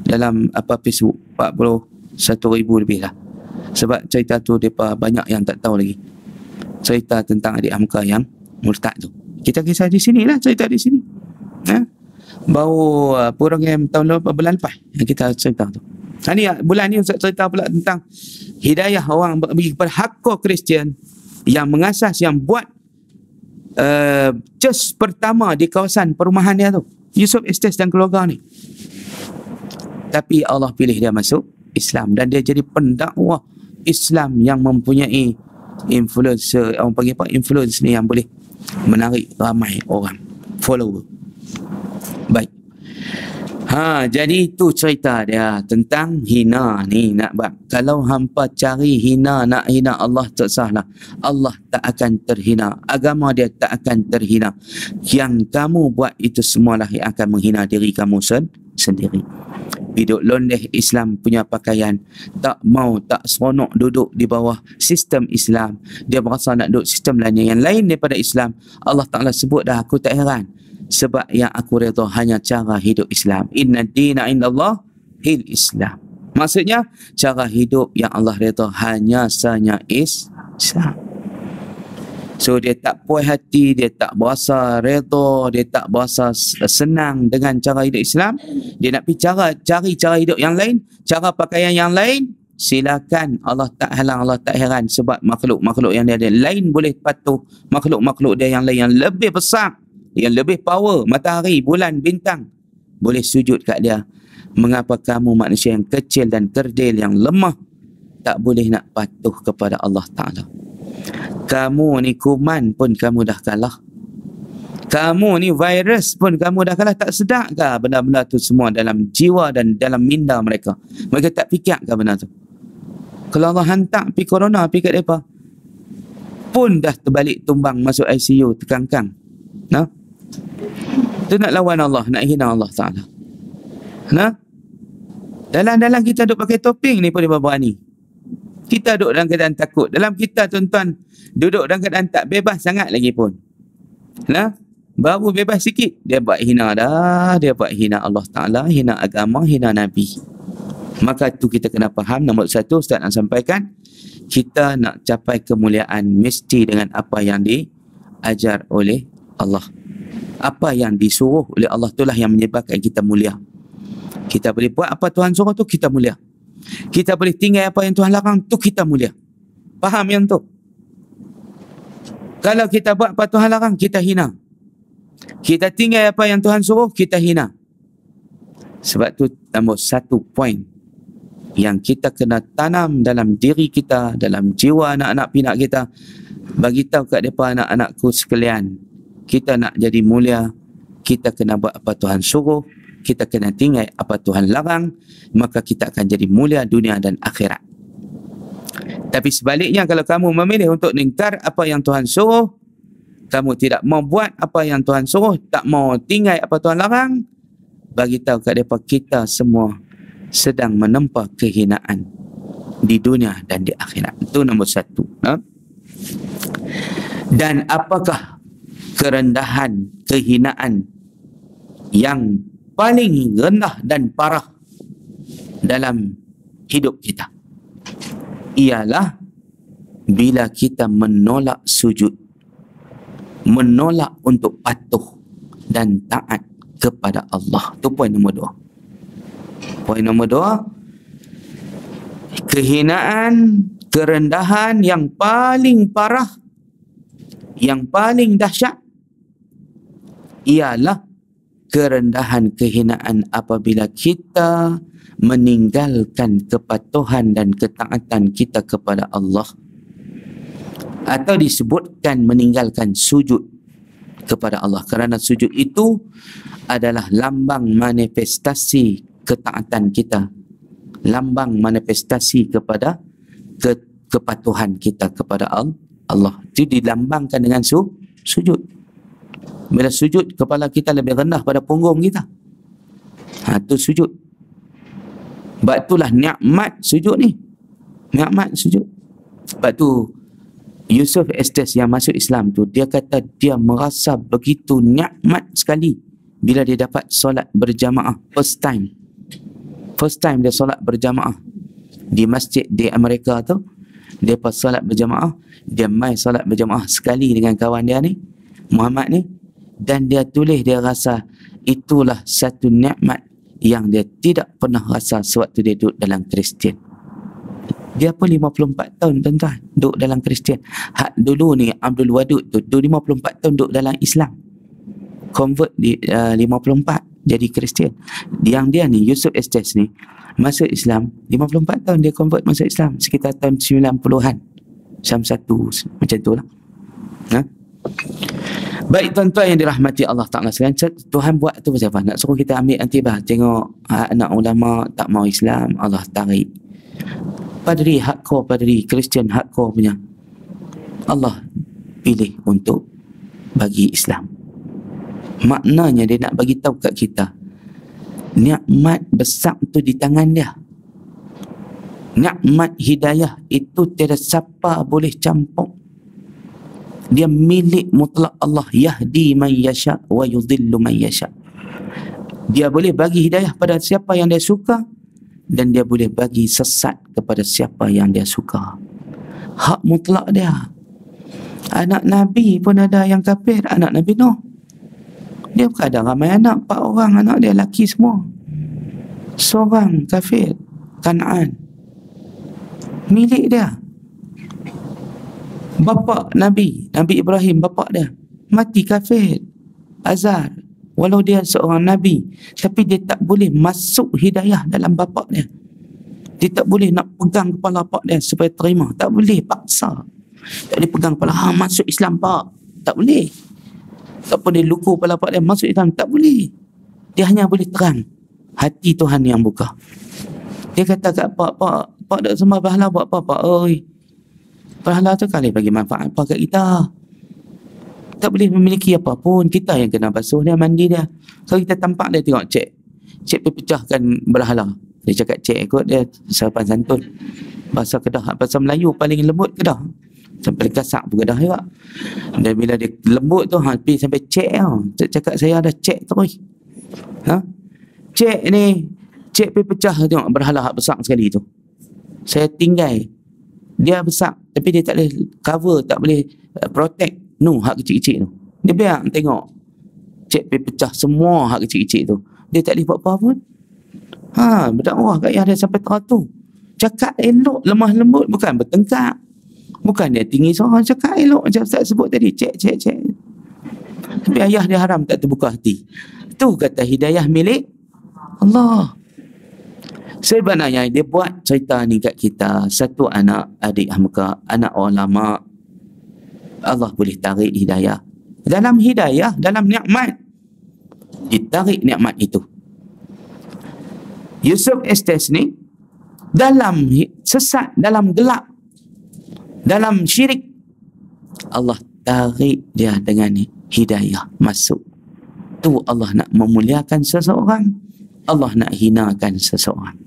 dalam apa Facebook 41 ribu lebih lah sebab cerita tu mereka banyak yang tak tahu lagi. Cerita tentang adik Hamka yang murtad tu. Kita kisah di sini lah cerita di sini. Ha? baru uh, program tahun lepas bulan lepas yang kita cerita tu. Ha, ni, bulan ni cerita pula tentang hidayah orang bagi kepada hardcore Kristian yang mengasas yang buat uh, just pertama di kawasan perumahan dia tu. Yusuf Estes dan keluarga ni. Tapi Allah pilih dia masuk Islam dan dia jadi pendakwah Islam yang mempunyai influencer orang panggil apa influence ni yang boleh menarik ramai orang follower. Baik. Ha jadi itu cerita dia tentang hina ni nak buat. Kalau hampa cari hina nak hina Allah tak salah Allah tak akan terhina. Agama dia tak akan terhina. Yang kamu buat itu semualah yang akan menghina diri kamu sen sendiri. Hidup londeh Islam punya pakaian tak mau tak seronok duduk di bawah sistem Islam. Dia berasa nak duduk sistem lain yang lain daripada Islam. Allah Ta'ala sebut dah aku tak heran. Sebab yang aku reda hanya cara hidup Islam. Inna dina indallah hil Islam. Maksudnya cara hidup yang Allah reda hanya sanya Islam So dia tak puas hati, dia tak berasa redha, dia tak berasa senang dengan cara hidup Islam. Dia nak pergi cara, cari cara hidup yang lain, cara pakaian yang lain. Silakan Allah tak halang, Allah tak heran sebab makhluk-makhluk yang dia ada lain boleh patuh. Makhluk-makhluk dia yang lain yang lebih besar, yang lebih power, matahari, bulan, bintang. Boleh sujud kat dia. Mengapa kamu manusia yang kecil dan kerdil, yang lemah, tak boleh nak patuh kepada Allah Ta'ala kamu ni kuman pun kamu dah kalah. Kamu ni virus pun kamu dah kalah. Tak sedar ke benda-benda tu semua dalam jiwa dan dalam minda mereka? Mereka tak fikir ke benda tu? Kalau Allah hantar pergi corona, pergi kat mereka, pun dah terbalik tumbang masuk ICU, tekangkang. Nah? Tu nak lawan Allah, nak hina Allah Ta'ala. Nah? Dalam-dalam kita duduk pakai topeng ni pun dia berani. Kita duduk dalam keadaan takut. Dalam kita tuan-tuan, duduk dalam keadaan tak bebas sangat lagi pun. Nah, baru bebas sikit dia buat hina dah, dia buat hina Allah Taala, hina agama, hina nabi. Maka tu kita kena faham nombor satu Ustaz nak sampaikan kita nak capai kemuliaan mesti dengan apa yang diajar oleh Allah. Apa yang disuruh oleh Allah itulah yang menyebabkan kita mulia. Kita boleh buat apa Tuhan suruh tu kita mulia. Kita boleh tinggal apa yang Tuhan larang tu kita mulia. Faham yang tu? Kalau kita buat apa Tuhan larang, kita hina. Kita tinggal apa yang Tuhan suruh, kita hina. Sebab tu nombor satu poin yang kita kena tanam dalam diri kita, dalam jiwa anak-anak pinak kita. Bagi tahu kat depan anak-anakku sekalian, kita nak jadi mulia, kita kena buat apa Tuhan suruh, kita kena tinggal apa Tuhan larang, maka kita akan jadi mulia dunia dan akhirat. Tapi sebaliknya kalau kamu memilih untuk ningkar apa yang Tuhan suruh, kamu tidak mau buat apa yang Tuhan suruh, tak mau tinggal apa Tuhan larang, bagi tahu kat mereka kita semua sedang menempa kehinaan di dunia dan di akhirat. Itu nombor satu. Ha? Dan apakah kerendahan, kehinaan yang paling rendah dan parah dalam hidup kita ialah bila kita menolak sujud menolak untuk patuh dan taat kepada Allah. Itu poin nombor dua. Poin nombor dua kehinaan kerendahan yang paling parah yang paling dahsyat ialah kerendahan kehinaan apabila kita meninggalkan kepatuhan dan ketaatan kita kepada Allah. Atau disebutkan meninggalkan sujud kepada Allah. Kerana sujud itu adalah lambang manifestasi ketaatan kita. Lambang manifestasi kepada ke, kepatuhan kita kepada Allah. Itu dilambangkan dengan su, sujud bila sujud kepala kita lebih rendah pada punggung kita. Ha, itu sujud. Sebab itulah nikmat sujud ni. Nikmat sujud. Sebab tu Yusuf Estes yang masuk Islam tu dia kata dia merasa begitu nikmat sekali bila dia dapat solat berjamaah first time. First time dia solat berjamaah di masjid di Amerika tu dia pas solat berjamaah dia mai solat berjamaah sekali dengan kawan dia ni Muhammad ni dan dia tulis dia rasa itulah satu nikmat yang dia tidak pernah rasa sewaktu dia duduk dalam Kristian dia pun 54 tahun tuan-tuan duduk dalam Kristian. Hak dulu ni Abdul Wadud tu duduk 54 tahun duduk dalam Islam. Convert di uh, 54 jadi Kristian. Yang dia ni Yusuf Estes ni masuk Islam 54 tahun dia convert masuk Islam sekitar tahun 90-an. Syam satu macam tu lah. Ha? Baik tuan-tuan yang dirahmati Allah Ta'ala sekalian Tuhan buat tu macam apa? Nak suruh kita ambil antibah Tengok ha, anak ulama tak mau Islam Allah tarik. Padri hardcore padri Kristian hardcore punya. Allah pilih untuk bagi Islam. Maknanya dia nak bagi tahu kat kita nikmat besar tu di tangan dia. Nikmat hidayah itu tiada siapa boleh campur dia milik mutlak Allah yahdi man yasha wa yudhillu man yasha dia boleh bagi hidayah pada siapa yang dia suka dan dia boleh bagi sesat kepada siapa yang dia suka. Hak mutlak dia. Anak Nabi pun ada yang kafir, anak Nabi Nuh. Dia bukan ada ramai anak, empat orang anak dia laki semua. Seorang kafir, Kanaan. Milik dia. Bapa Nabi, Nabi Ibrahim, bapa dia. Mati kafir. Azar walau dia seorang nabi tapi dia tak boleh masuk hidayah dalam bapa dia. Dia tak boleh nak pegang kepala pak dia supaya terima. Tak boleh paksa. Tak boleh pegang kepala. Ha masuk Islam pak. Tak boleh. Tak boleh luku kepala pak dia masuk Islam tak boleh. Dia hanya boleh terang. Hati Tuhan yang buka. Dia kata kat pak pak pak tak sembah pahala buat apa pak oi pahala tu kali bagi manfaat apa kat kita. Tak boleh memiliki apa pun kita yang kena basuh dia mandi dia. Kalau kita tampak dia tengok cek cek pecahkan berhala. Dia cakap cek ikut dia sarapan santun. Bahasa kedah bahasa Melayu paling lembut kedah. Sampai kasar pun kedah juga. Dan bila dia lembut tu ha, pergi sampai cek tau. Cakap saya ada cek terus. Ha? cek ni cek pecah tengok berhala besar sekali tu. Saya tinggal dia besar tapi dia tak boleh cover tak boleh uh, protect No, hak kecil-kecil tu. Dia biar tengok. Cek pecah semua hak kecil-kecil tu. Dia tak boleh buat apa pun. Ha, berdakwah kat yang dia sampai teratur. Cakap elok, lemah lembut. Bukan bertengkar. Bukan dia tinggi seorang. Cakap elok macam Ustaz sebut tadi. Cek, cek, cek. Tapi ayah dia haram tak terbuka hati. Tu kata hidayah milik Allah. Sebenarnya dia buat cerita ni kat kita. Satu anak adik Hamka, anak ulama, Allah boleh tarik hidayah. Dalam hidayah, dalam nikmat, ditarik nikmat itu. Yusuf Estes ni, dalam sesat, dalam gelap, dalam syirik, Allah tarik dia dengan hidayah masuk. Tu Allah nak memuliakan seseorang, Allah nak hinakan seseorang.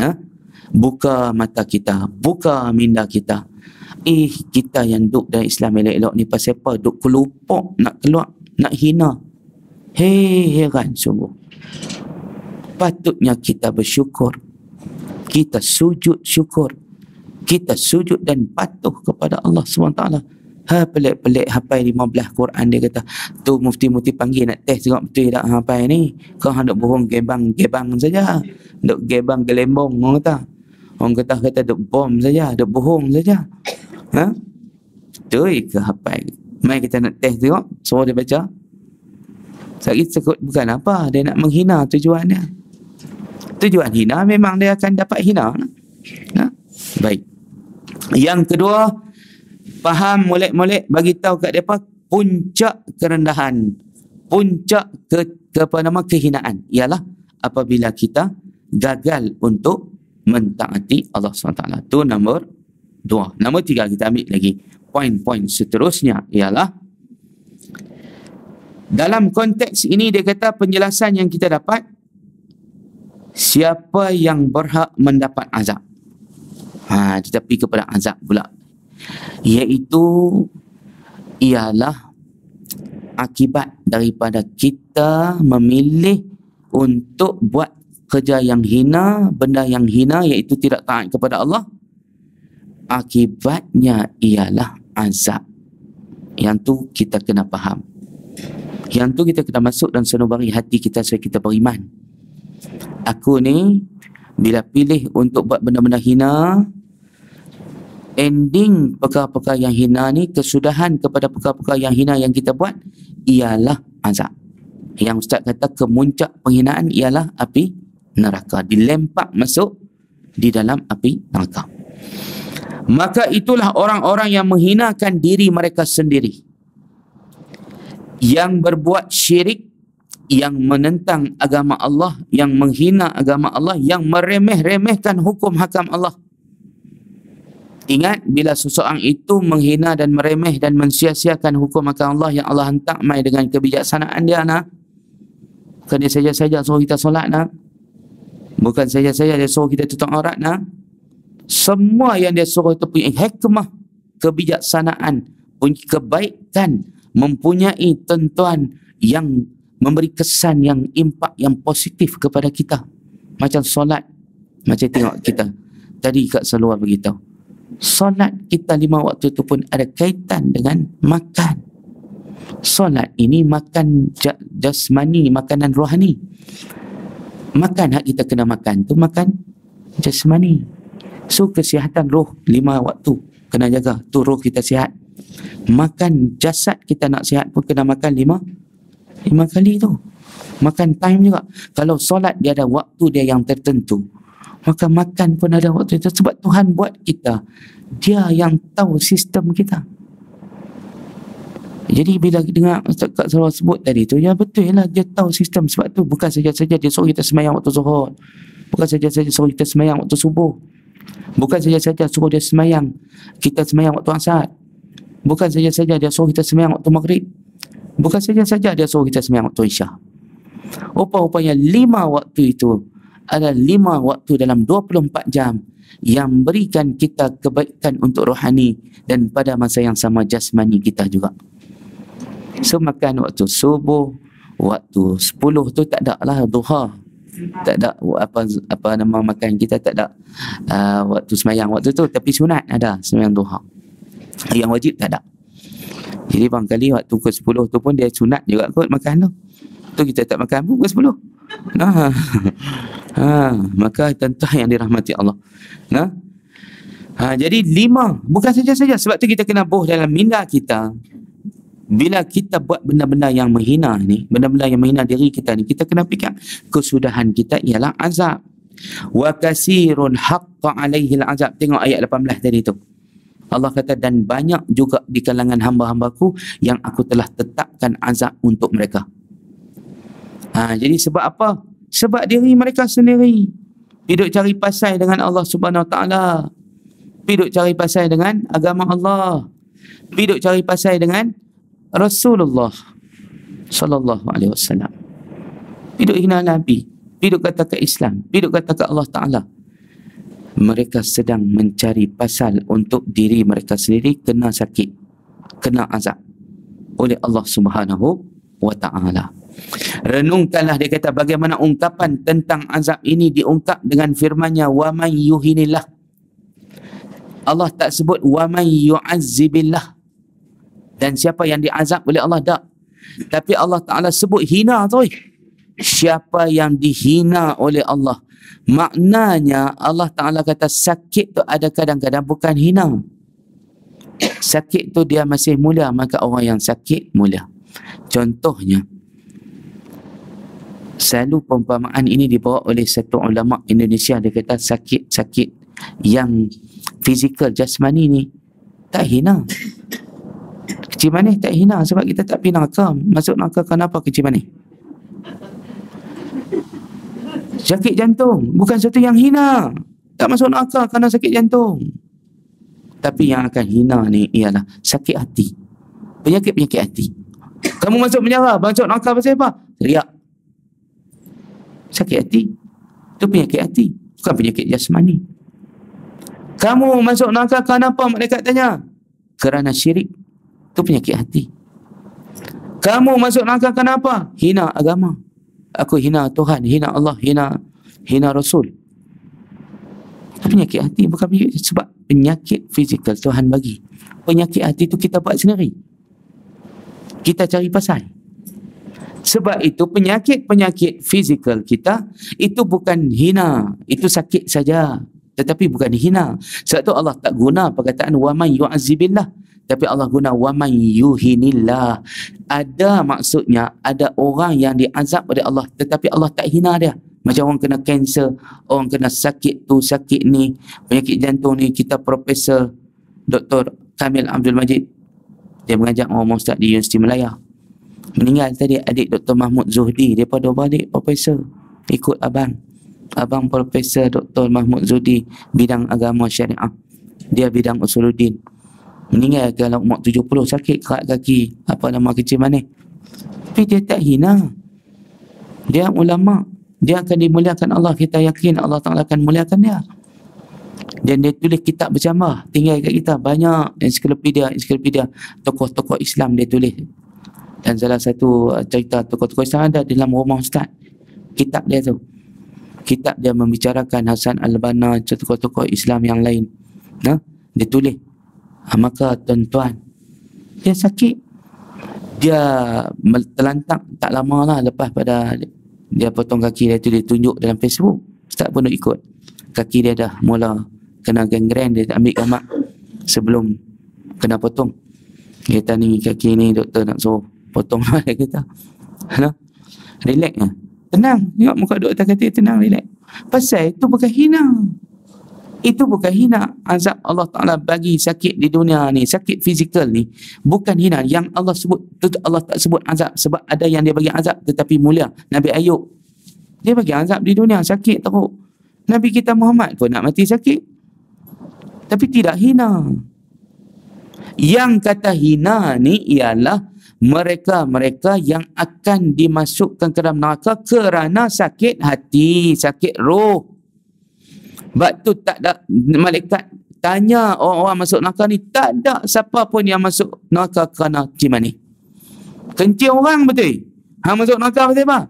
Ha? Buka mata kita, buka minda kita, eh kita yang duduk dalam Islam elok-elok ni pasal apa duduk kelupok nak keluar nak hina Heran sungguh. Patutnya kita bersyukur. Kita sujud syukur. Kita sujud dan patuh kepada Allah SWT. Ha pelik-pelik hafal 15 Quran dia kata. Tu mufti-mufti panggil nak test tengok betul tak hafal ni. Kau hendak bohong gebang-gebang saja. Duk gebang gelembong orang kata. Orang kata kata duk bom saja, duk bohong saja. Ha? Tu ke hafal. Mai kita nak test tengok, suruh dia baca. Saya takut bukan apa, dia nak menghina tujuan dia. Tujuan hina memang dia akan dapat hina. Ha? Baik. Yang kedua, faham molek-molek bagi tahu kat depa puncak kerendahan puncak ke, ke apa nama kehinaan ialah apabila kita gagal untuk mentaati Allah SWT. Itu nombor dua. Nombor tiga kita ambil lagi. Poin-poin seterusnya ialah dalam konteks ini dia kata penjelasan yang kita dapat siapa yang berhak mendapat azab. Ha, tetapi kepada azab pula iaitu ialah akibat daripada kita memilih untuk buat kerja yang hina, benda yang hina iaitu tidak taat kepada Allah. Akibatnya ialah azab. Yang tu kita kena faham. Yang tu kita kena masuk dan senubari hati kita supaya kita beriman. Aku ni bila pilih untuk buat benda-benda hina, ending perkara-perkara yang hina ni kesudahan kepada perkara-perkara yang hina yang kita buat ialah azab yang ustaz kata kemuncak penghinaan ialah api neraka dilempak masuk di dalam api neraka maka itulah orang-orang yang menghinakan diri mereka sendiri yang berbuat syirik yang menentang agama Allah yang menghina agama Allah yang meremeh-remehkan hukum hakam Allah Ingat bila seseorang itu menghina dan meremeh dan mensia-siakan hukum akan Allah yang Allah hantar mai dengan kebijaksanaan dia nak. Dia saja-saja suruh kita solat nak. Bukan saja-saja dia suruh kita tutup aurat nak. Semua yang dia suruh itu punya hikmah, kebijaksanaan, punya kebaikan, mempunyai tentuan yang memberi kesan yang impak yang positif kepada kita. Macam solat. Macam tengok kita. Tadi Kak Salwa beritahu solat kita lima waktu itu pun ada kaitan dengan makan. Solat ini makan jasmani, makanan rohani. Makan hak kita kena makan tu makan jasmani. So kesihatan roh lima waktu kena jaga. Tu roh kita sihat. Makan jasad kita nak sihat pun kena makan lima lima kali tu. Makan time juga. Kalau solat dia ada waktu dia yang tertentu maka makan pun ada waktu itu sebab Tuhan buat kita dia yang tahu sistem kita jadi bila dengar Ustaz Kak Sarwar sebut tadi tu ya betul lah dia tahu sistem. Sebab tu bukan saja-saja dia suruh kita semayang waktu zuhur. Bukan saja-saja suruh kita semayang waktu subuh. Bukan saja-saja suruh dia semayang kita semayang waktu asar. Bukan saja-saja dia suruh kita semayang waktu maghrib. Bukan saja-saja dia suruh kita semayang waktu isyak. Rupa-rupanya lima waktu itu ada lima waktu dalam 24 jam yang berikan kita kebaikan untuk rohani dan pada masa yang sama jasmani kita juga. So makan waktu subuh, waktu sepuluh tu tak ada lah duha. Tak ada apa apa nama makan kita tak ada uh, waktu semayang waktu tu tapi sunat ada semayang duha. Yang wajib tak ada. Jadi kali waktu ke sepuluh tu pun dia sunat juga kot makan tu. Tu kita tak makan pun ke sepuluh. Nah. Ha, maka tentu yang dirahmati Allah. Nah. Ha, jadi lima. Bukan saja-saja. Sebab tu kita kena boh dalam minda kita. Bila kita buat benda-benda yang menghina ni. Benda-benda yang menghina diri kita ni. Kita kena fikir. Kesudahan kita ialah azab. Wa kasirun haqqa alaihi azab. Tengok ayat 18 tadi tu. Allah kata dan banyak juga di kalangan hamba-hambaku yang aku telah tetapkan azab untuk mereka. Ha, jadi sebab apa? sebab diri mereka sendiri hidup cari pasal dengan Allah Subhanahu Wa Taala hidup cari pasal dengan agama Allah hidup cari pasal dengan Rasulullah sallallahu alaihi wasallam hidup hina nabi hidup kata ke Islam hidup kata ke Allah Taala mereka sedang mencari pasal untuk diri mereka sendiri kena sakit kena azab oleh Allah Subhanahu wa ta'ala. Renungkanlah dia kata bagaimana ungkapan tentang azab ini diungkap dengan firmannya wa man yuhinillah. Allah tak sebut wa man yu'azzibillah. Dan siapa yang diazab oleh Allah tak. Tapi Allah Taala sebut hina tu. Siapa yang dihina oleh Allah. Maknanya Allah Taala kata sakit tu ada kadang-kadang bukan hina. Sakit tu dia masih mulia maka orang yang sakit mulia. Contohnya selalu perumpamaan ini dibawa oleh satu ulama Indonesia dia kata sakit-sakit yang fizikal jasmani ni tak hina kecil manis tak hina sebab kita tak pergi nakam masuk nakam kenapa kecil manis sakit jantung bukan satu yang hina tak masuk nakal kerana sakit jantung tapi yang akan hina ni ialah sakit hati penyakit-penyakit hati kamu masuk penjara masuk nakal pasal apa riak sakit hati. Itu penyakit hati. Bukan penyakit jasmani. Kamu masuk neraka kenapa mereka tanya? Kerana syirik. Itu penyakit hati. Kamu masuk neraka kenapa? Hina agama. Aku hina Tuhan, hina Allah, hina hina Rasul. Itu penyakit hati. Bukan penyakit sebab penyakit fizikal Tuhan bagi. Penyakit hati itu kita buat sendiri. Kita cari pasal. Sebab itu penyakit-penyakit fizikal kita itu bukan hina, itu sakit saja. Tetapi bukan hina. Sebab itu Allah tak guna perkataan wa man yu'azzibillah. Tapi Allah guna wa man yuhinillah. Ada maksudnya ada orang yang diazab oleh Allah tetapi Allah tak hina dia. Macam orang kena kanser, orang kena sakit tu, sakit ni, penyakit jantung ni, kita Profesor Dr. Kamil Abdul Majid. Dia mengajar orang Ustaz di Universiti Melaya meninggal tadi adik Dr. Mahmud Zuhdi dia pada balik profesor ikut abang abang profesor Dr. Mahmud Zuhdi bidang agama syariah dia bidang usuluddin meninggal kalau umur 70 sakit kerak kaki. Apa nama kecil mana? Tapi dia tak hina. Dia ulama. Dia akan dimuliakan Allah. Kita yakin Allah Ta'ala akan muliakan dia. Dan dia tulis kitab berjamah. Tinggal kat kita. Banyak ensiklopedia ensiklopedia. Tokoh-tokoh Islam dia tulis. Dan salah satu uh, cerita tokoh-tokoh Islam ada dalam rumah Ustaz. Kitab dia tu. Kitab dia membicarakan Hasan Al-Banna tokoh-tokoh Islam yang lain. Nah, dia tulis maka tuan-tuan dia sakit dia terlantak tak lama lah lepas pada dia potong kaki dia tu dia tunjuk dalam Facebook Ustaz pun nak ikut kaki dia dah mula kena gangren dia ambil gambar sebelum kena potong kita ni kaki ni doktor nak suruh potong lah kita. Ha? Relax lah. Tenang. Tengok muka duk atas katil, tenang, relax. Pasal itu bukan hina. Itu bukan hina. Azab Allah Ta'ala bagi sakit di dunia ni, sakit fizikal ni, bukan hina. Yang Allah sebut, Allah tak sebut azab. Sebab ada yang dia bagi azab tetapi mulia. Nabi Ayub. Dia bagi azab di dunia, sakit teruk. Nabi kita Muhammad pun nak mati sakit. Tapi tidak hina. Yang kata hina ni ialah mereka-mereka yang akan dimasukkan ke dalam neraka kerana sakit hati, sakit roh. Sebab tu tak ada malaikat tanya orang-orang masuk neraka ni tak ada siapa pun yang masuk neraka kerana cima ni. Kencing orang betul. Ha masuk neraka betul apa?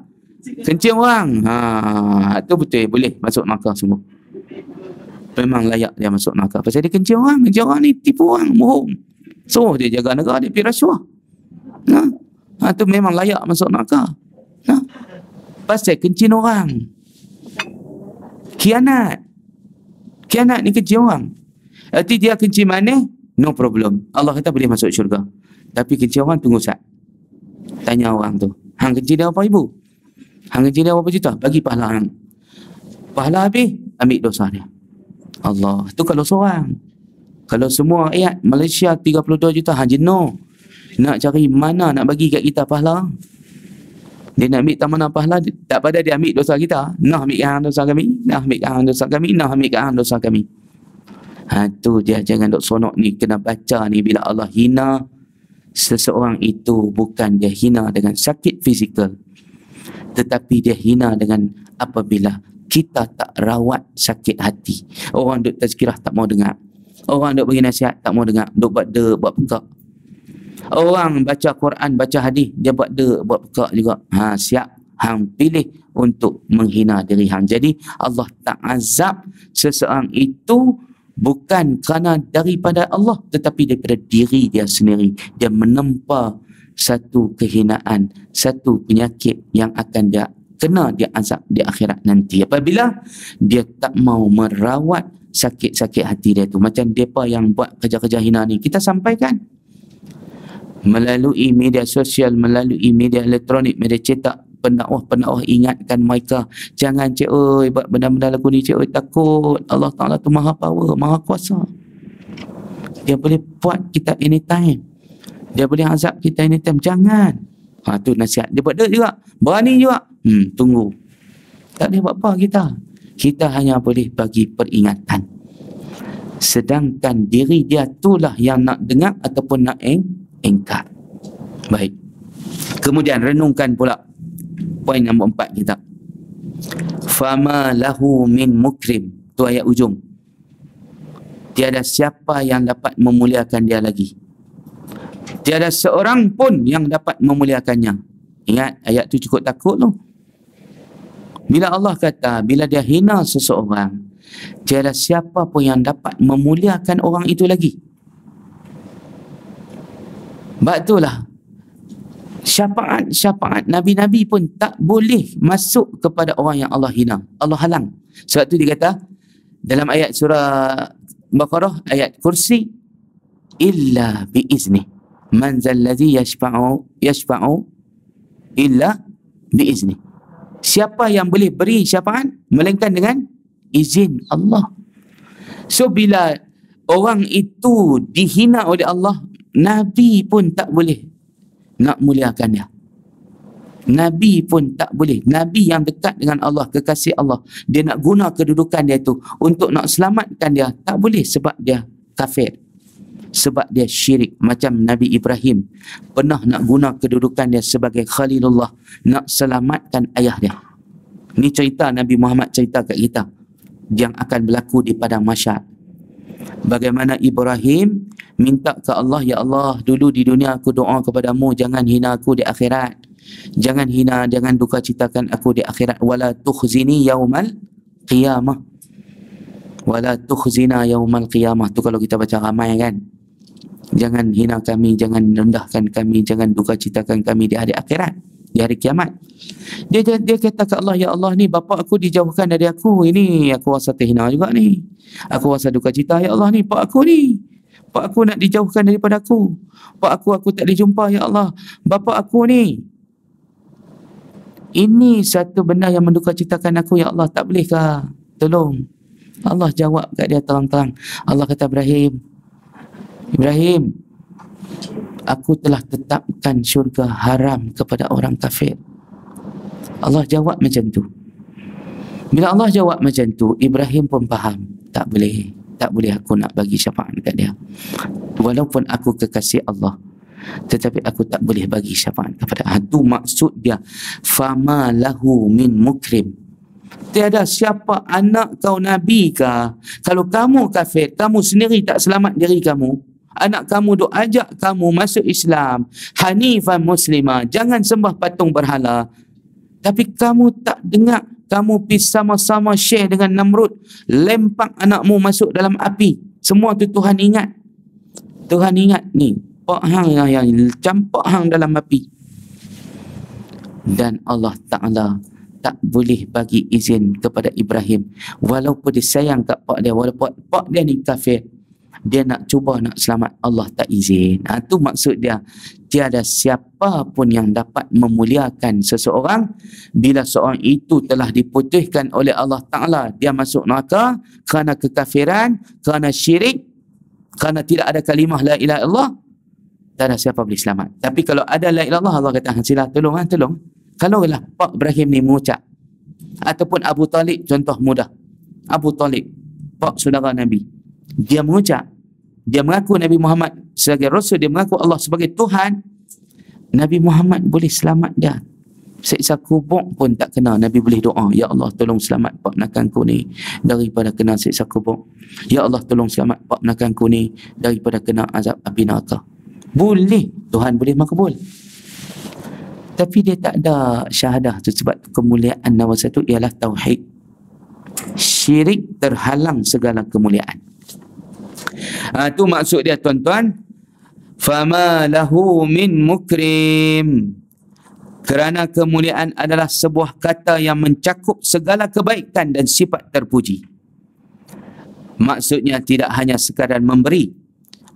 Kencing orang. Ha tu betul boleh masuk neraka semua. Memang layak dia masuk neraka. Pasal dia kencing orang, kencing orang ni tipu orang, bohong. So dia jaga negara dia pergi rasuah. Ha? Ha, tu memang layak masuk neraka. Ha? Pasal kencing orang. Kianat. Kianat ni kencing orang. Arti dia kencing mana? No problem. Allah kata boleh masuk syurga. Tapi kencing orang tunggu sat. Tanya orang tu. Hang kencing dia apa ibu? Hang kencing dia apa juta? Bagi pahala hang. Pahala habis, ambil dosa dia. Allah. Tu kalau seorang. Kalau semua ayat Malaysia 32 juta, hang jenuh nak cari mana nak bagi kat kita pahala dia nak ambil tamanah pahala tak pada dia ambil dosa kita. Nak ambil hang dosa kami. Nak ambil hang dosa kami. Nak ambil hang dosa kami. Ha tu dia. Jangan dok sonok ni. Kena baca ni bila Allah hina seseorang itu. Bukan dia hina dengan sakit fizikal. Tetapi dia hina dengan apabila kita tak rawat sakit hati. Orang duk tazkirah tak mau dengar. Orang duk bagi nasihat tak mau dengar. Duk buat de buat pekak Orang baca Quran, baca hadis, dia buat de, buat pekak juga. Ha, siap. Hang pilih untuk menghina diri hang. Jadi Allah tak azab seseorang itu bukan kerana daripada Allah tetapi daripada diri dia sendiri. Dia menempa satu kehinaan, satu penyakit yang akan dia kena dia azab di akhirat nanti. Apabila dia tak mau merawat sakit-sakit hati dia tu. Macam mereka yang buat kerja-kerja hina ni. Kita sampaikan melalui media sosial, melalui media elektronik, media cetak, pendakwah-pendakwah ingatkan mereka. Jangan cik oi buat benda-benda lagu ni cik oi takut. Allah Ta'ala tu maha power maha kuasa. Dia boleh buat kita anytime. Dia boleh azab kita anytime. Jangan. Ha, tu nasihat. Dia buat dia juga. Berani juga. Hmm, tunggu. Tak boleh buat apa kita. Kita hanya boleh bagi peringatan. Sedangkan diri dia itulah yang nak dengar ataupun nak eng engkar. Baik. Kemudian renungkan pula poin nombor empat kita. Fama lahu min mukrim. Tu ayat ujung. Tiada siapa yang dapat memuliakan dia lagi. Tiada seorang pun yang dapat memuliakannya. Ingat ayat tu cukup takut tu. Bila Allah kata, bila dia hina seseorang, tiada siapa pun yang dapat memuliakan orang itu lagi. Sebab itulah syafaat-syafaat Nabi-Nabi pun tak boleh masuk kepada orang yang Allah hina. Allah halang. Sebab itu dia kata dalam ayat surah Baqarah, ayat kursi, illa biizni. Man zallazi yashfa'u, yashfa'u illa biizni. Siapa yang boleh beri syafaat melainkan dengan izin Allah. So bila orang itu dihina oleh Allah, Nabi pun tak boleh nak muliakan dia. Nabi pun tak boleh. Nabi yang dekat dengan Allah, kekasih Allah. Dia nak guna kedudukan dia tu untuk nak selamatkan dia. Tak boleh sebab dia kafir. Sebab dia syirik. Macam Nabi Ibrahim pernah nak guna kedudukan dia sebagai Khalilullah. Nak selamatkan ayah dia. Ini cerita Nabi Muhammad cerita kat kita. Yang akan berlaku di padang masyarakat. Bagaimana Ibrahim minta ke Allah ya Allah dulu di dunia aku doa kepadamu jangan hina aku di akhirat. Jangan hina jangan duka citakan aku di akhirat. Wala tukhzini yaumal qiyamah. Wala tukhzina yaumal qiyamah. Tu kalau kita baca ramai kan. Jangan hina kami jangan rendahkan kami jangan duka citakan kami di hari akhirat di hari kiamat. Dia, dia kata ke Allah ya Allah ni bapa aku dijauhkan dari aku. Ini aku rasa terhina juga ni. Aku rasa duka cita ya Allah ni pak aku ni Pak aku nak dijauhkan daripada aku. Pak aku aku tak dijumpa ya Allah. Bapa aku ni. Ini satu benda yang menduka citakan aku ya Allah. Tak bolehkah? Tolong. Allah jawab kat dia terang-terang. Allah kata Ibrahim. Ibrahim. Aku telah tetapkan syurga haram kepada orang kafir. Allah jawab macam tu. Bila Allah jawab macam tu, Ibrahim pun faham. Tak boleh tak boleh aku nak bagi syafaat dekat dia. Walaupun aku kekasih Allah tetapi aku tak boleh bagi syafaat kepada itu maksud dia. Fama lahu min mukrim. Tiada siapa anak kau nabi ke kalau kamu kafir kamu sendiri tak selamat diri kamu. Anak kamu duk ajak kamu masuk Islam hanifan muslimah jangan sembah patung berhala. Tapi kamu tak dengar kamu pergi sama-sama share dengan Namrud. Lempak anakmu masuk dalam api. Semua tu Tuhan ingat. Tuhan ingat ni. Pak hang yang, yang campak hang dalam api. Dan Allah Ta'ala tak boleh bagi izin kepada Ibrahim. Walaupun dia sayang kat pak dia walaupun pak dia ni kafir dia nak cuba nak selamat Allah tak izin. Ha, itu maksud dia. Tiada siapa pun yang dapat memuliakan seseorang bila seorang itu telah diputihkan oleh Allah Ta'ala. Dia masuk neraka kerana kekafiran, kerana syirik, kerana tidak ada kalimah la ilaha illallah. Tak ada siapa boleh selamat. Tapi kalau ada la ilaha Allah kata, sila tolong, ha, tolong. Kalau lah Pak Ibrahim ni mengucap. Ataupun Abu Talib, contoh mudah. Abu Talib, Pak saudara Nabi. Dia mengucap, dia mengaku Nabi Muhammad sebagai Rasul, dia mengaku Allah sebagai Tuhan, Nabi Muhammad boleh selamat dia. Seksa kubur pun tak kena. Nabi boleh doa. Ya Allah tolong selamat pak nakanku ni daripada kena seksa kubur. Ya Allah tolong selamat pak nakanku ni daripada kena azab api neraka. Boleh. Tuhan boleh makbul. Tapi dia tak ada syahadah tu sebab kemuliaan nombor satu ialah tauhid. Syirik terhalang segala kemuliaan. Ha, tu maksud dia tuan-tuan. Fama lahu min mukrim. Kerana kemuliaan adalah sebuah kata yang mencakup segala kebaikan dan sifat terpuji. Maksudnya tidak hanya sekadar memberi.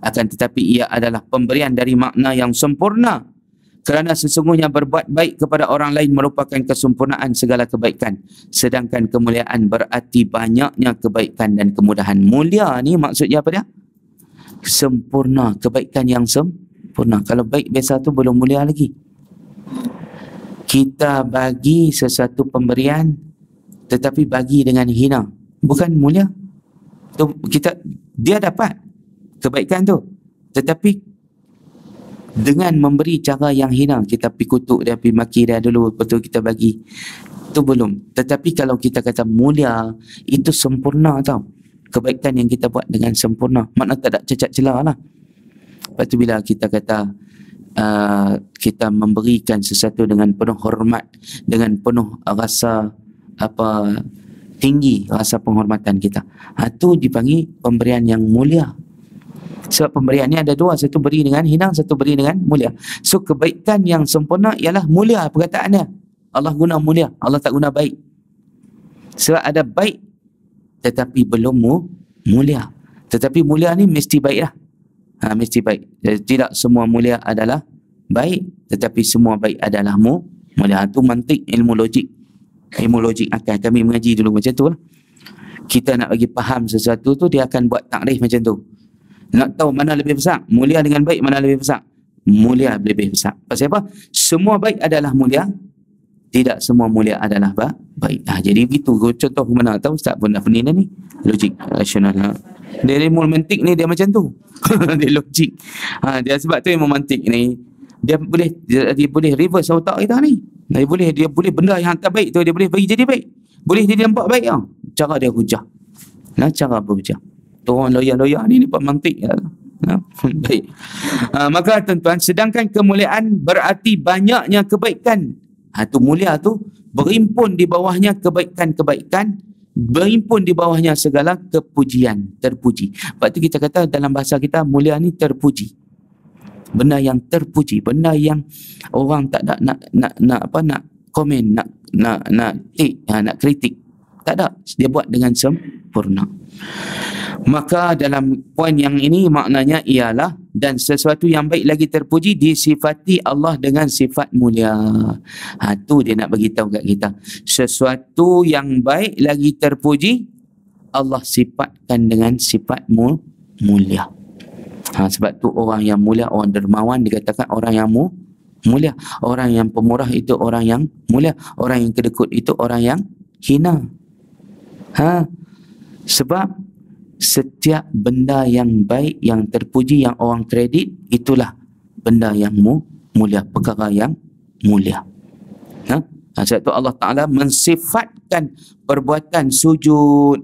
Akan tetapi ia adalah pemberian dari makna yang sempurna kerana sesungguhnya berbuat baik kepada orang lain merupakan kesempurnaan segala kebaikan. Sedangkan kemuliaan berarti banyaknya kebaikan dan kemudahan. Mulia ni maksudnya apa dia? Sempurna. Kebaikan yang sempurna. Kalau baik biasa tu belum mulia lagi. Kita bagi sesuatu pemberian tetapi bagi dengan hina. Bukan mulia. Tu kita dia dapat kebaikan tu. Tetapi dengan memberi cara yang hina. Kita pergi kutuk dia pergi maki dia dulu betul kita bagi. Itu belum. Tetapi kalau kita kata mulia itu sempurna tau. Kebaikan yang kita buat dengan sempurna. Makna tak ada cacat celah lah. Lepas tu bila kita kata uh, kita memberikan sesuatu dengan penuh hormat dengan penuh rasa apa tinggi rasa penghormatan kita. Ha, itu dipanggil pemberian yang mulia sebab pemberian ni ada dua. Satu beri dengan hina satu beri dengan mulia. So kebaikan yang sempurna ialah mulia perkataannya. Allah guna mulia. Allah tak guna baik. Sebab ada baik tetapi belum mulia. Tetapi mulia ni mesti baik lah. Ha, mesti baik. Tidak semua mulia adalah baik tetapi semua baik adalah mu mulia. Itu mantik ilmu logik. Ilmu logik akan kami mengaji dulu macam tu lah. Kita nak bagi faham sesuatu tu dia akan buat takrif macam tu nak tahu mana lebih besar? Mulia dengan baik mana lebih besar? Mulia lebih besar. Pasal apa? Semua baik adalah mulia. Tidak semua mulia adalah ba baik. Ha, jadi begitu contoh mana tahu Ustaz pun dah pening ni. Logik rasional. Ha. Dia ilmu mantik ni dia macam tu. dia logik. Ha, dia sebab tu ilmu mantik ni dia boleh dia, dia boleh reverse otak kita ni. Dia boleh dia boleh benda yang tak baik tu dia boleh bagi jadi baik. Boleh jadi nampak baik ah. Cara dia hujah. Nah cara berhujah orang loya-loya ni ni pemantik ya. Ha? Baik. Ha, maka tuan-tuan, sedangkan kemuliaan berarti banyaknya kebaikan. Ha, tu mulia tu berimpun di bawahnya kebaikan-kebaikan, berimpun di bawahnya segala kepujian, terpuji. Sebab tu kita kata dalam bahasa kita mulia ni terpuji. Benda yang terpuji, benda yang orang tak ada nak nak nak apa nak komen, nak nak nak tik, ha, nak kritik. Tak ada. Dia buat dengan sempurna. Maka dalam poin yang ini maknanya ialah dan sesuatu yang baik lagi terpuji disifati Allah dengan sifat mulia. Ha tu dia nak bagi tahu kat kita. Sesuatu yang baik lagi terpuji Allah sifatkan dengan sifat mulia. Ha sebab tu orang yang mulia, orang dermawan dikatakan orang yang mu, mulia. Orang yang pemurah itu orang yang mulia. Orang yang kedekut itu orang yang hina. Ha sebab setiap benda yang baik yang terpuji yang orang kredit itulah benda yang mu, mulia perkara yang mulia. Ha? ha sebab tu Allah Ta'ala mensifatkan perbuatan sujud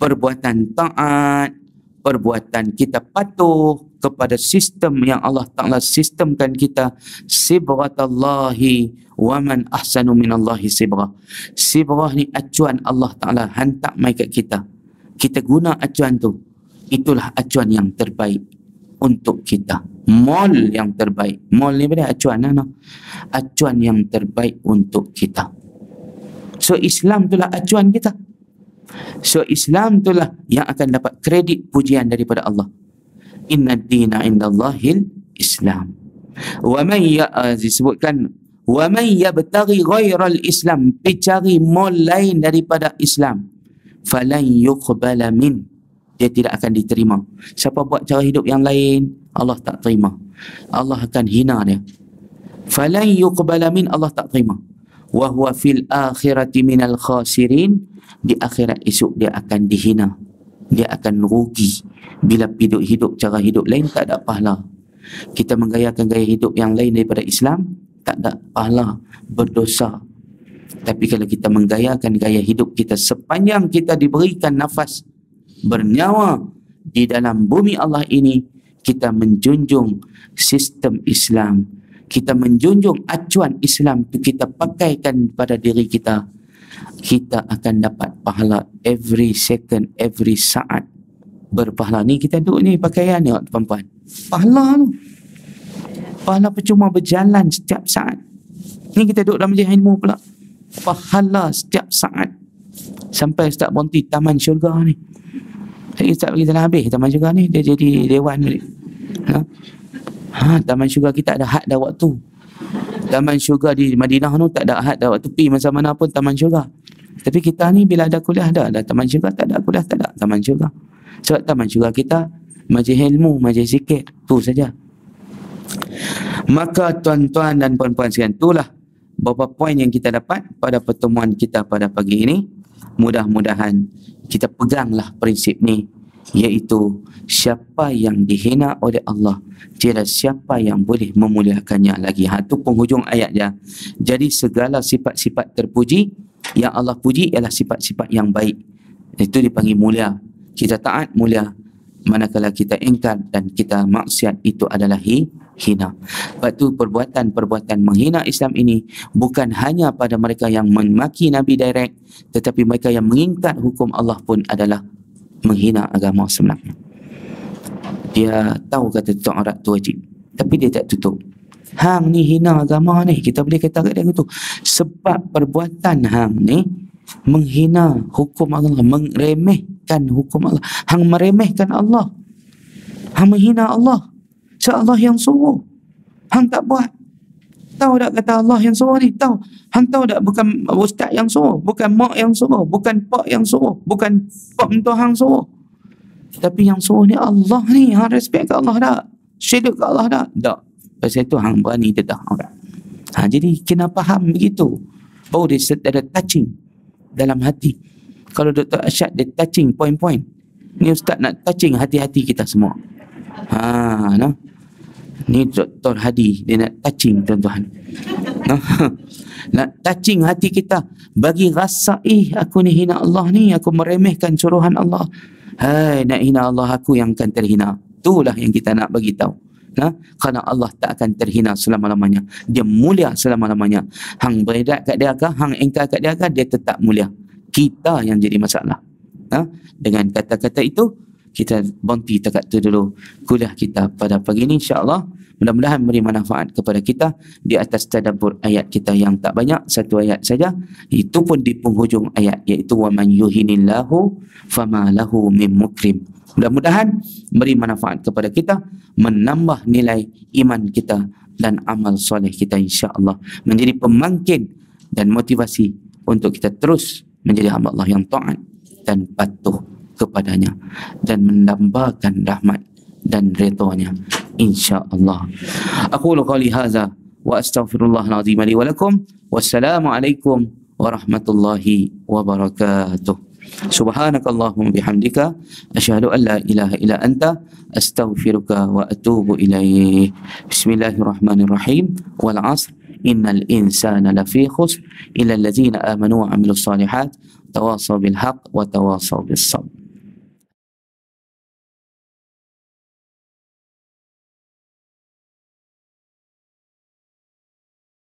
perbuatan taat perbuatan kita patuh kepada sistem yang Allah Ta'ala sistemkan kita. Sibratallahi wa man ahsanu minallahi sibrah sibrah ni acuan Allah Ta'ala hantar kat kita kita guna acuan tu itulah acuan yang terbaik untuk kita. Mall yang terbaik. Mall ni pada acuan mana acuan yang terbaik untuk kita. So Islam itulah acuan kita. So Islam itulah yang akan dapat kredit pujian daripada Allah. Inna dina indallahil Islam. Wa man ya uh, disebutkan wa man yabtaghi ghairal Islam cari mall lain daripada Islam falan yuqbala min. Dia tidak akan diterima. Siapa buat cara hidup yang lain Allah tak terima. Allah akan hina dia. Falan yuqbala min Allah tak terima. Wa huwa fil akhirati minal khasirin. Di akhirat esok dia akan dihina. Dia akan rugi. Bila hidup hidup cara hidup lain tak ada pahala. Kita menggayakan gaya hidup yang lain daripada Islam tak ada pahala. Berdosa tapi kalau kita menggayakan gaya hidup kita sepanjang kita diberikan nafas bernyawa di dalam bumi Allah ini, kita menjunjung sistem Islam. Kita menjunjung acuan Islam itu kita pakaikan pada diri kita kita akan dapat pahala every second every saat. Berpahala ni kita duduk ni pakaian ni tuan-tuan. Pahala tu. Pahala percuma berjalan setiap saat. Ni kita duduk dalam majlis ilmu pula pahala setiap saat. Sampai Ustaz berhenti taman syurga ni. Saya Ustaz bagi dalam habis taman syurga ni dia jadi dewan ni ha? ha, taman syurga kita ada had dan waktu. Taman syurga di Madinah tu tak ada had dan waktu. Pi masa mana pun taman syurga. Tapi kita ni bila ada kuliah ada ada taman syurga tak ada kuliah tak ada taman syurga. Sebab taman syurga kita majlis ilmu majlis zikir tu saja. Maka tuan-tuan dan puan-puan sekalian itulah beberapa poin yang kita dapat pada pertemuan kita pada pagi ini mudah-mudahan kita peganglah prinsip ni iaitu siapa yang dihina oleh Allah tiada siapa yang boleh memuliakannya lagi. Ha tu penghujung ayat dia. Jadi segala sifat-sifat terpuji yang Allah puji ialah sifat-sifat yang baik. Itu dipanggil mulia. Kita taat mulia manakala kita ingkar dan kita maksiat itu adalah hi, hina. Sebab itu perbuatan-perbuatan menghina Islam ini bukan hanya pada mereka yang memaki Nabi direct tetapi mereka yang mengingkat hukum Allah pun adalah menghina agama sebenarnya. Dia tahu kata tutup aurat tu wajib tapi dia tak tutup. Hang ni hina agama ni kita boleh kata kat dia gitu. Sebab perbuatan hang ni menghina hukum Allah, meremehkan hukum Allah. Hang meremehkan Allah. Hang menghina Allah. Sebab Allah yang suruh. Hang tak buat. Tahu tak kata Allah yang suruh ni? Tahu. Hang tahu tak bukan ustaz yang suruh. Bukan mak yang suruh. Bukan pak yang suruh. Bukan pak mentua hang suruh. Tapi yang suruh ni Allah ni. Hang respect ke Allah tak? Syirik ke Allah tak? Tak. Pasal itu hang berani dedah orang. Ha, jadi kena faham begitu. Baru dia ada touching dalam hati. Kalau Dr. Asyad dia touching point-point. Ni Ustaz nak touching hati-hati kita semua. Ha, no? Ni Dr. Hadi dia nak touching tuan-tuan. No? nak touching hati kita. Bagi rasa eh aku ni hina Allah ni. Aku meremehkan suruhan Allah. Hai nak hina Allah aku yang akan terhina. Itulah yang kita nak bagi tahu. Nah, kerana Allah tak akan terhina selama-lamanya. Dia mulia selama-lamanya. Hang beredak kat dia ke, hang engkar kat dia ke, dia tetap mulia. Kita yang jadi masalah. Nah, dengan kata-kata itu, kita berhenti dekat tu dulu. Kuliah kita pada pagi ini insyaAllah. Mudah-mudahan beri manfaat kepada kita di atas tadabur ayat kita yang tak banyak satu ayat saja. Itu pun di penghujung ayat iaitu wa man yuhinillahu fama lahu mim mukrim. Mudah-mudahan beri manfaat kepada kita, menambah nilai iman kita dan amal soleh kita insya-Allah. Menjadi pemangkin dan motivasi untuk kita terus menjadi hamba Allah yang taat dan patuh kepadanya dan mendambakan rahmat dan redanya insya-Allah. Aku qouli hadza wa astaghfirullah alazim li wa lakum wassalamu alaikum warahmatullahi wabarakatuh. Subhanakallahumma bihamdika asyhadu an ilaha illa anta astaghfiruka wa atubu ilaih. Bismillahirrahmanirrahim. Wal 'asr innal insana lafi khusr illa alladziina aamanu wa 'amilus shalihaat tawaasaw bil haqq wa tawaasaw bis sabr.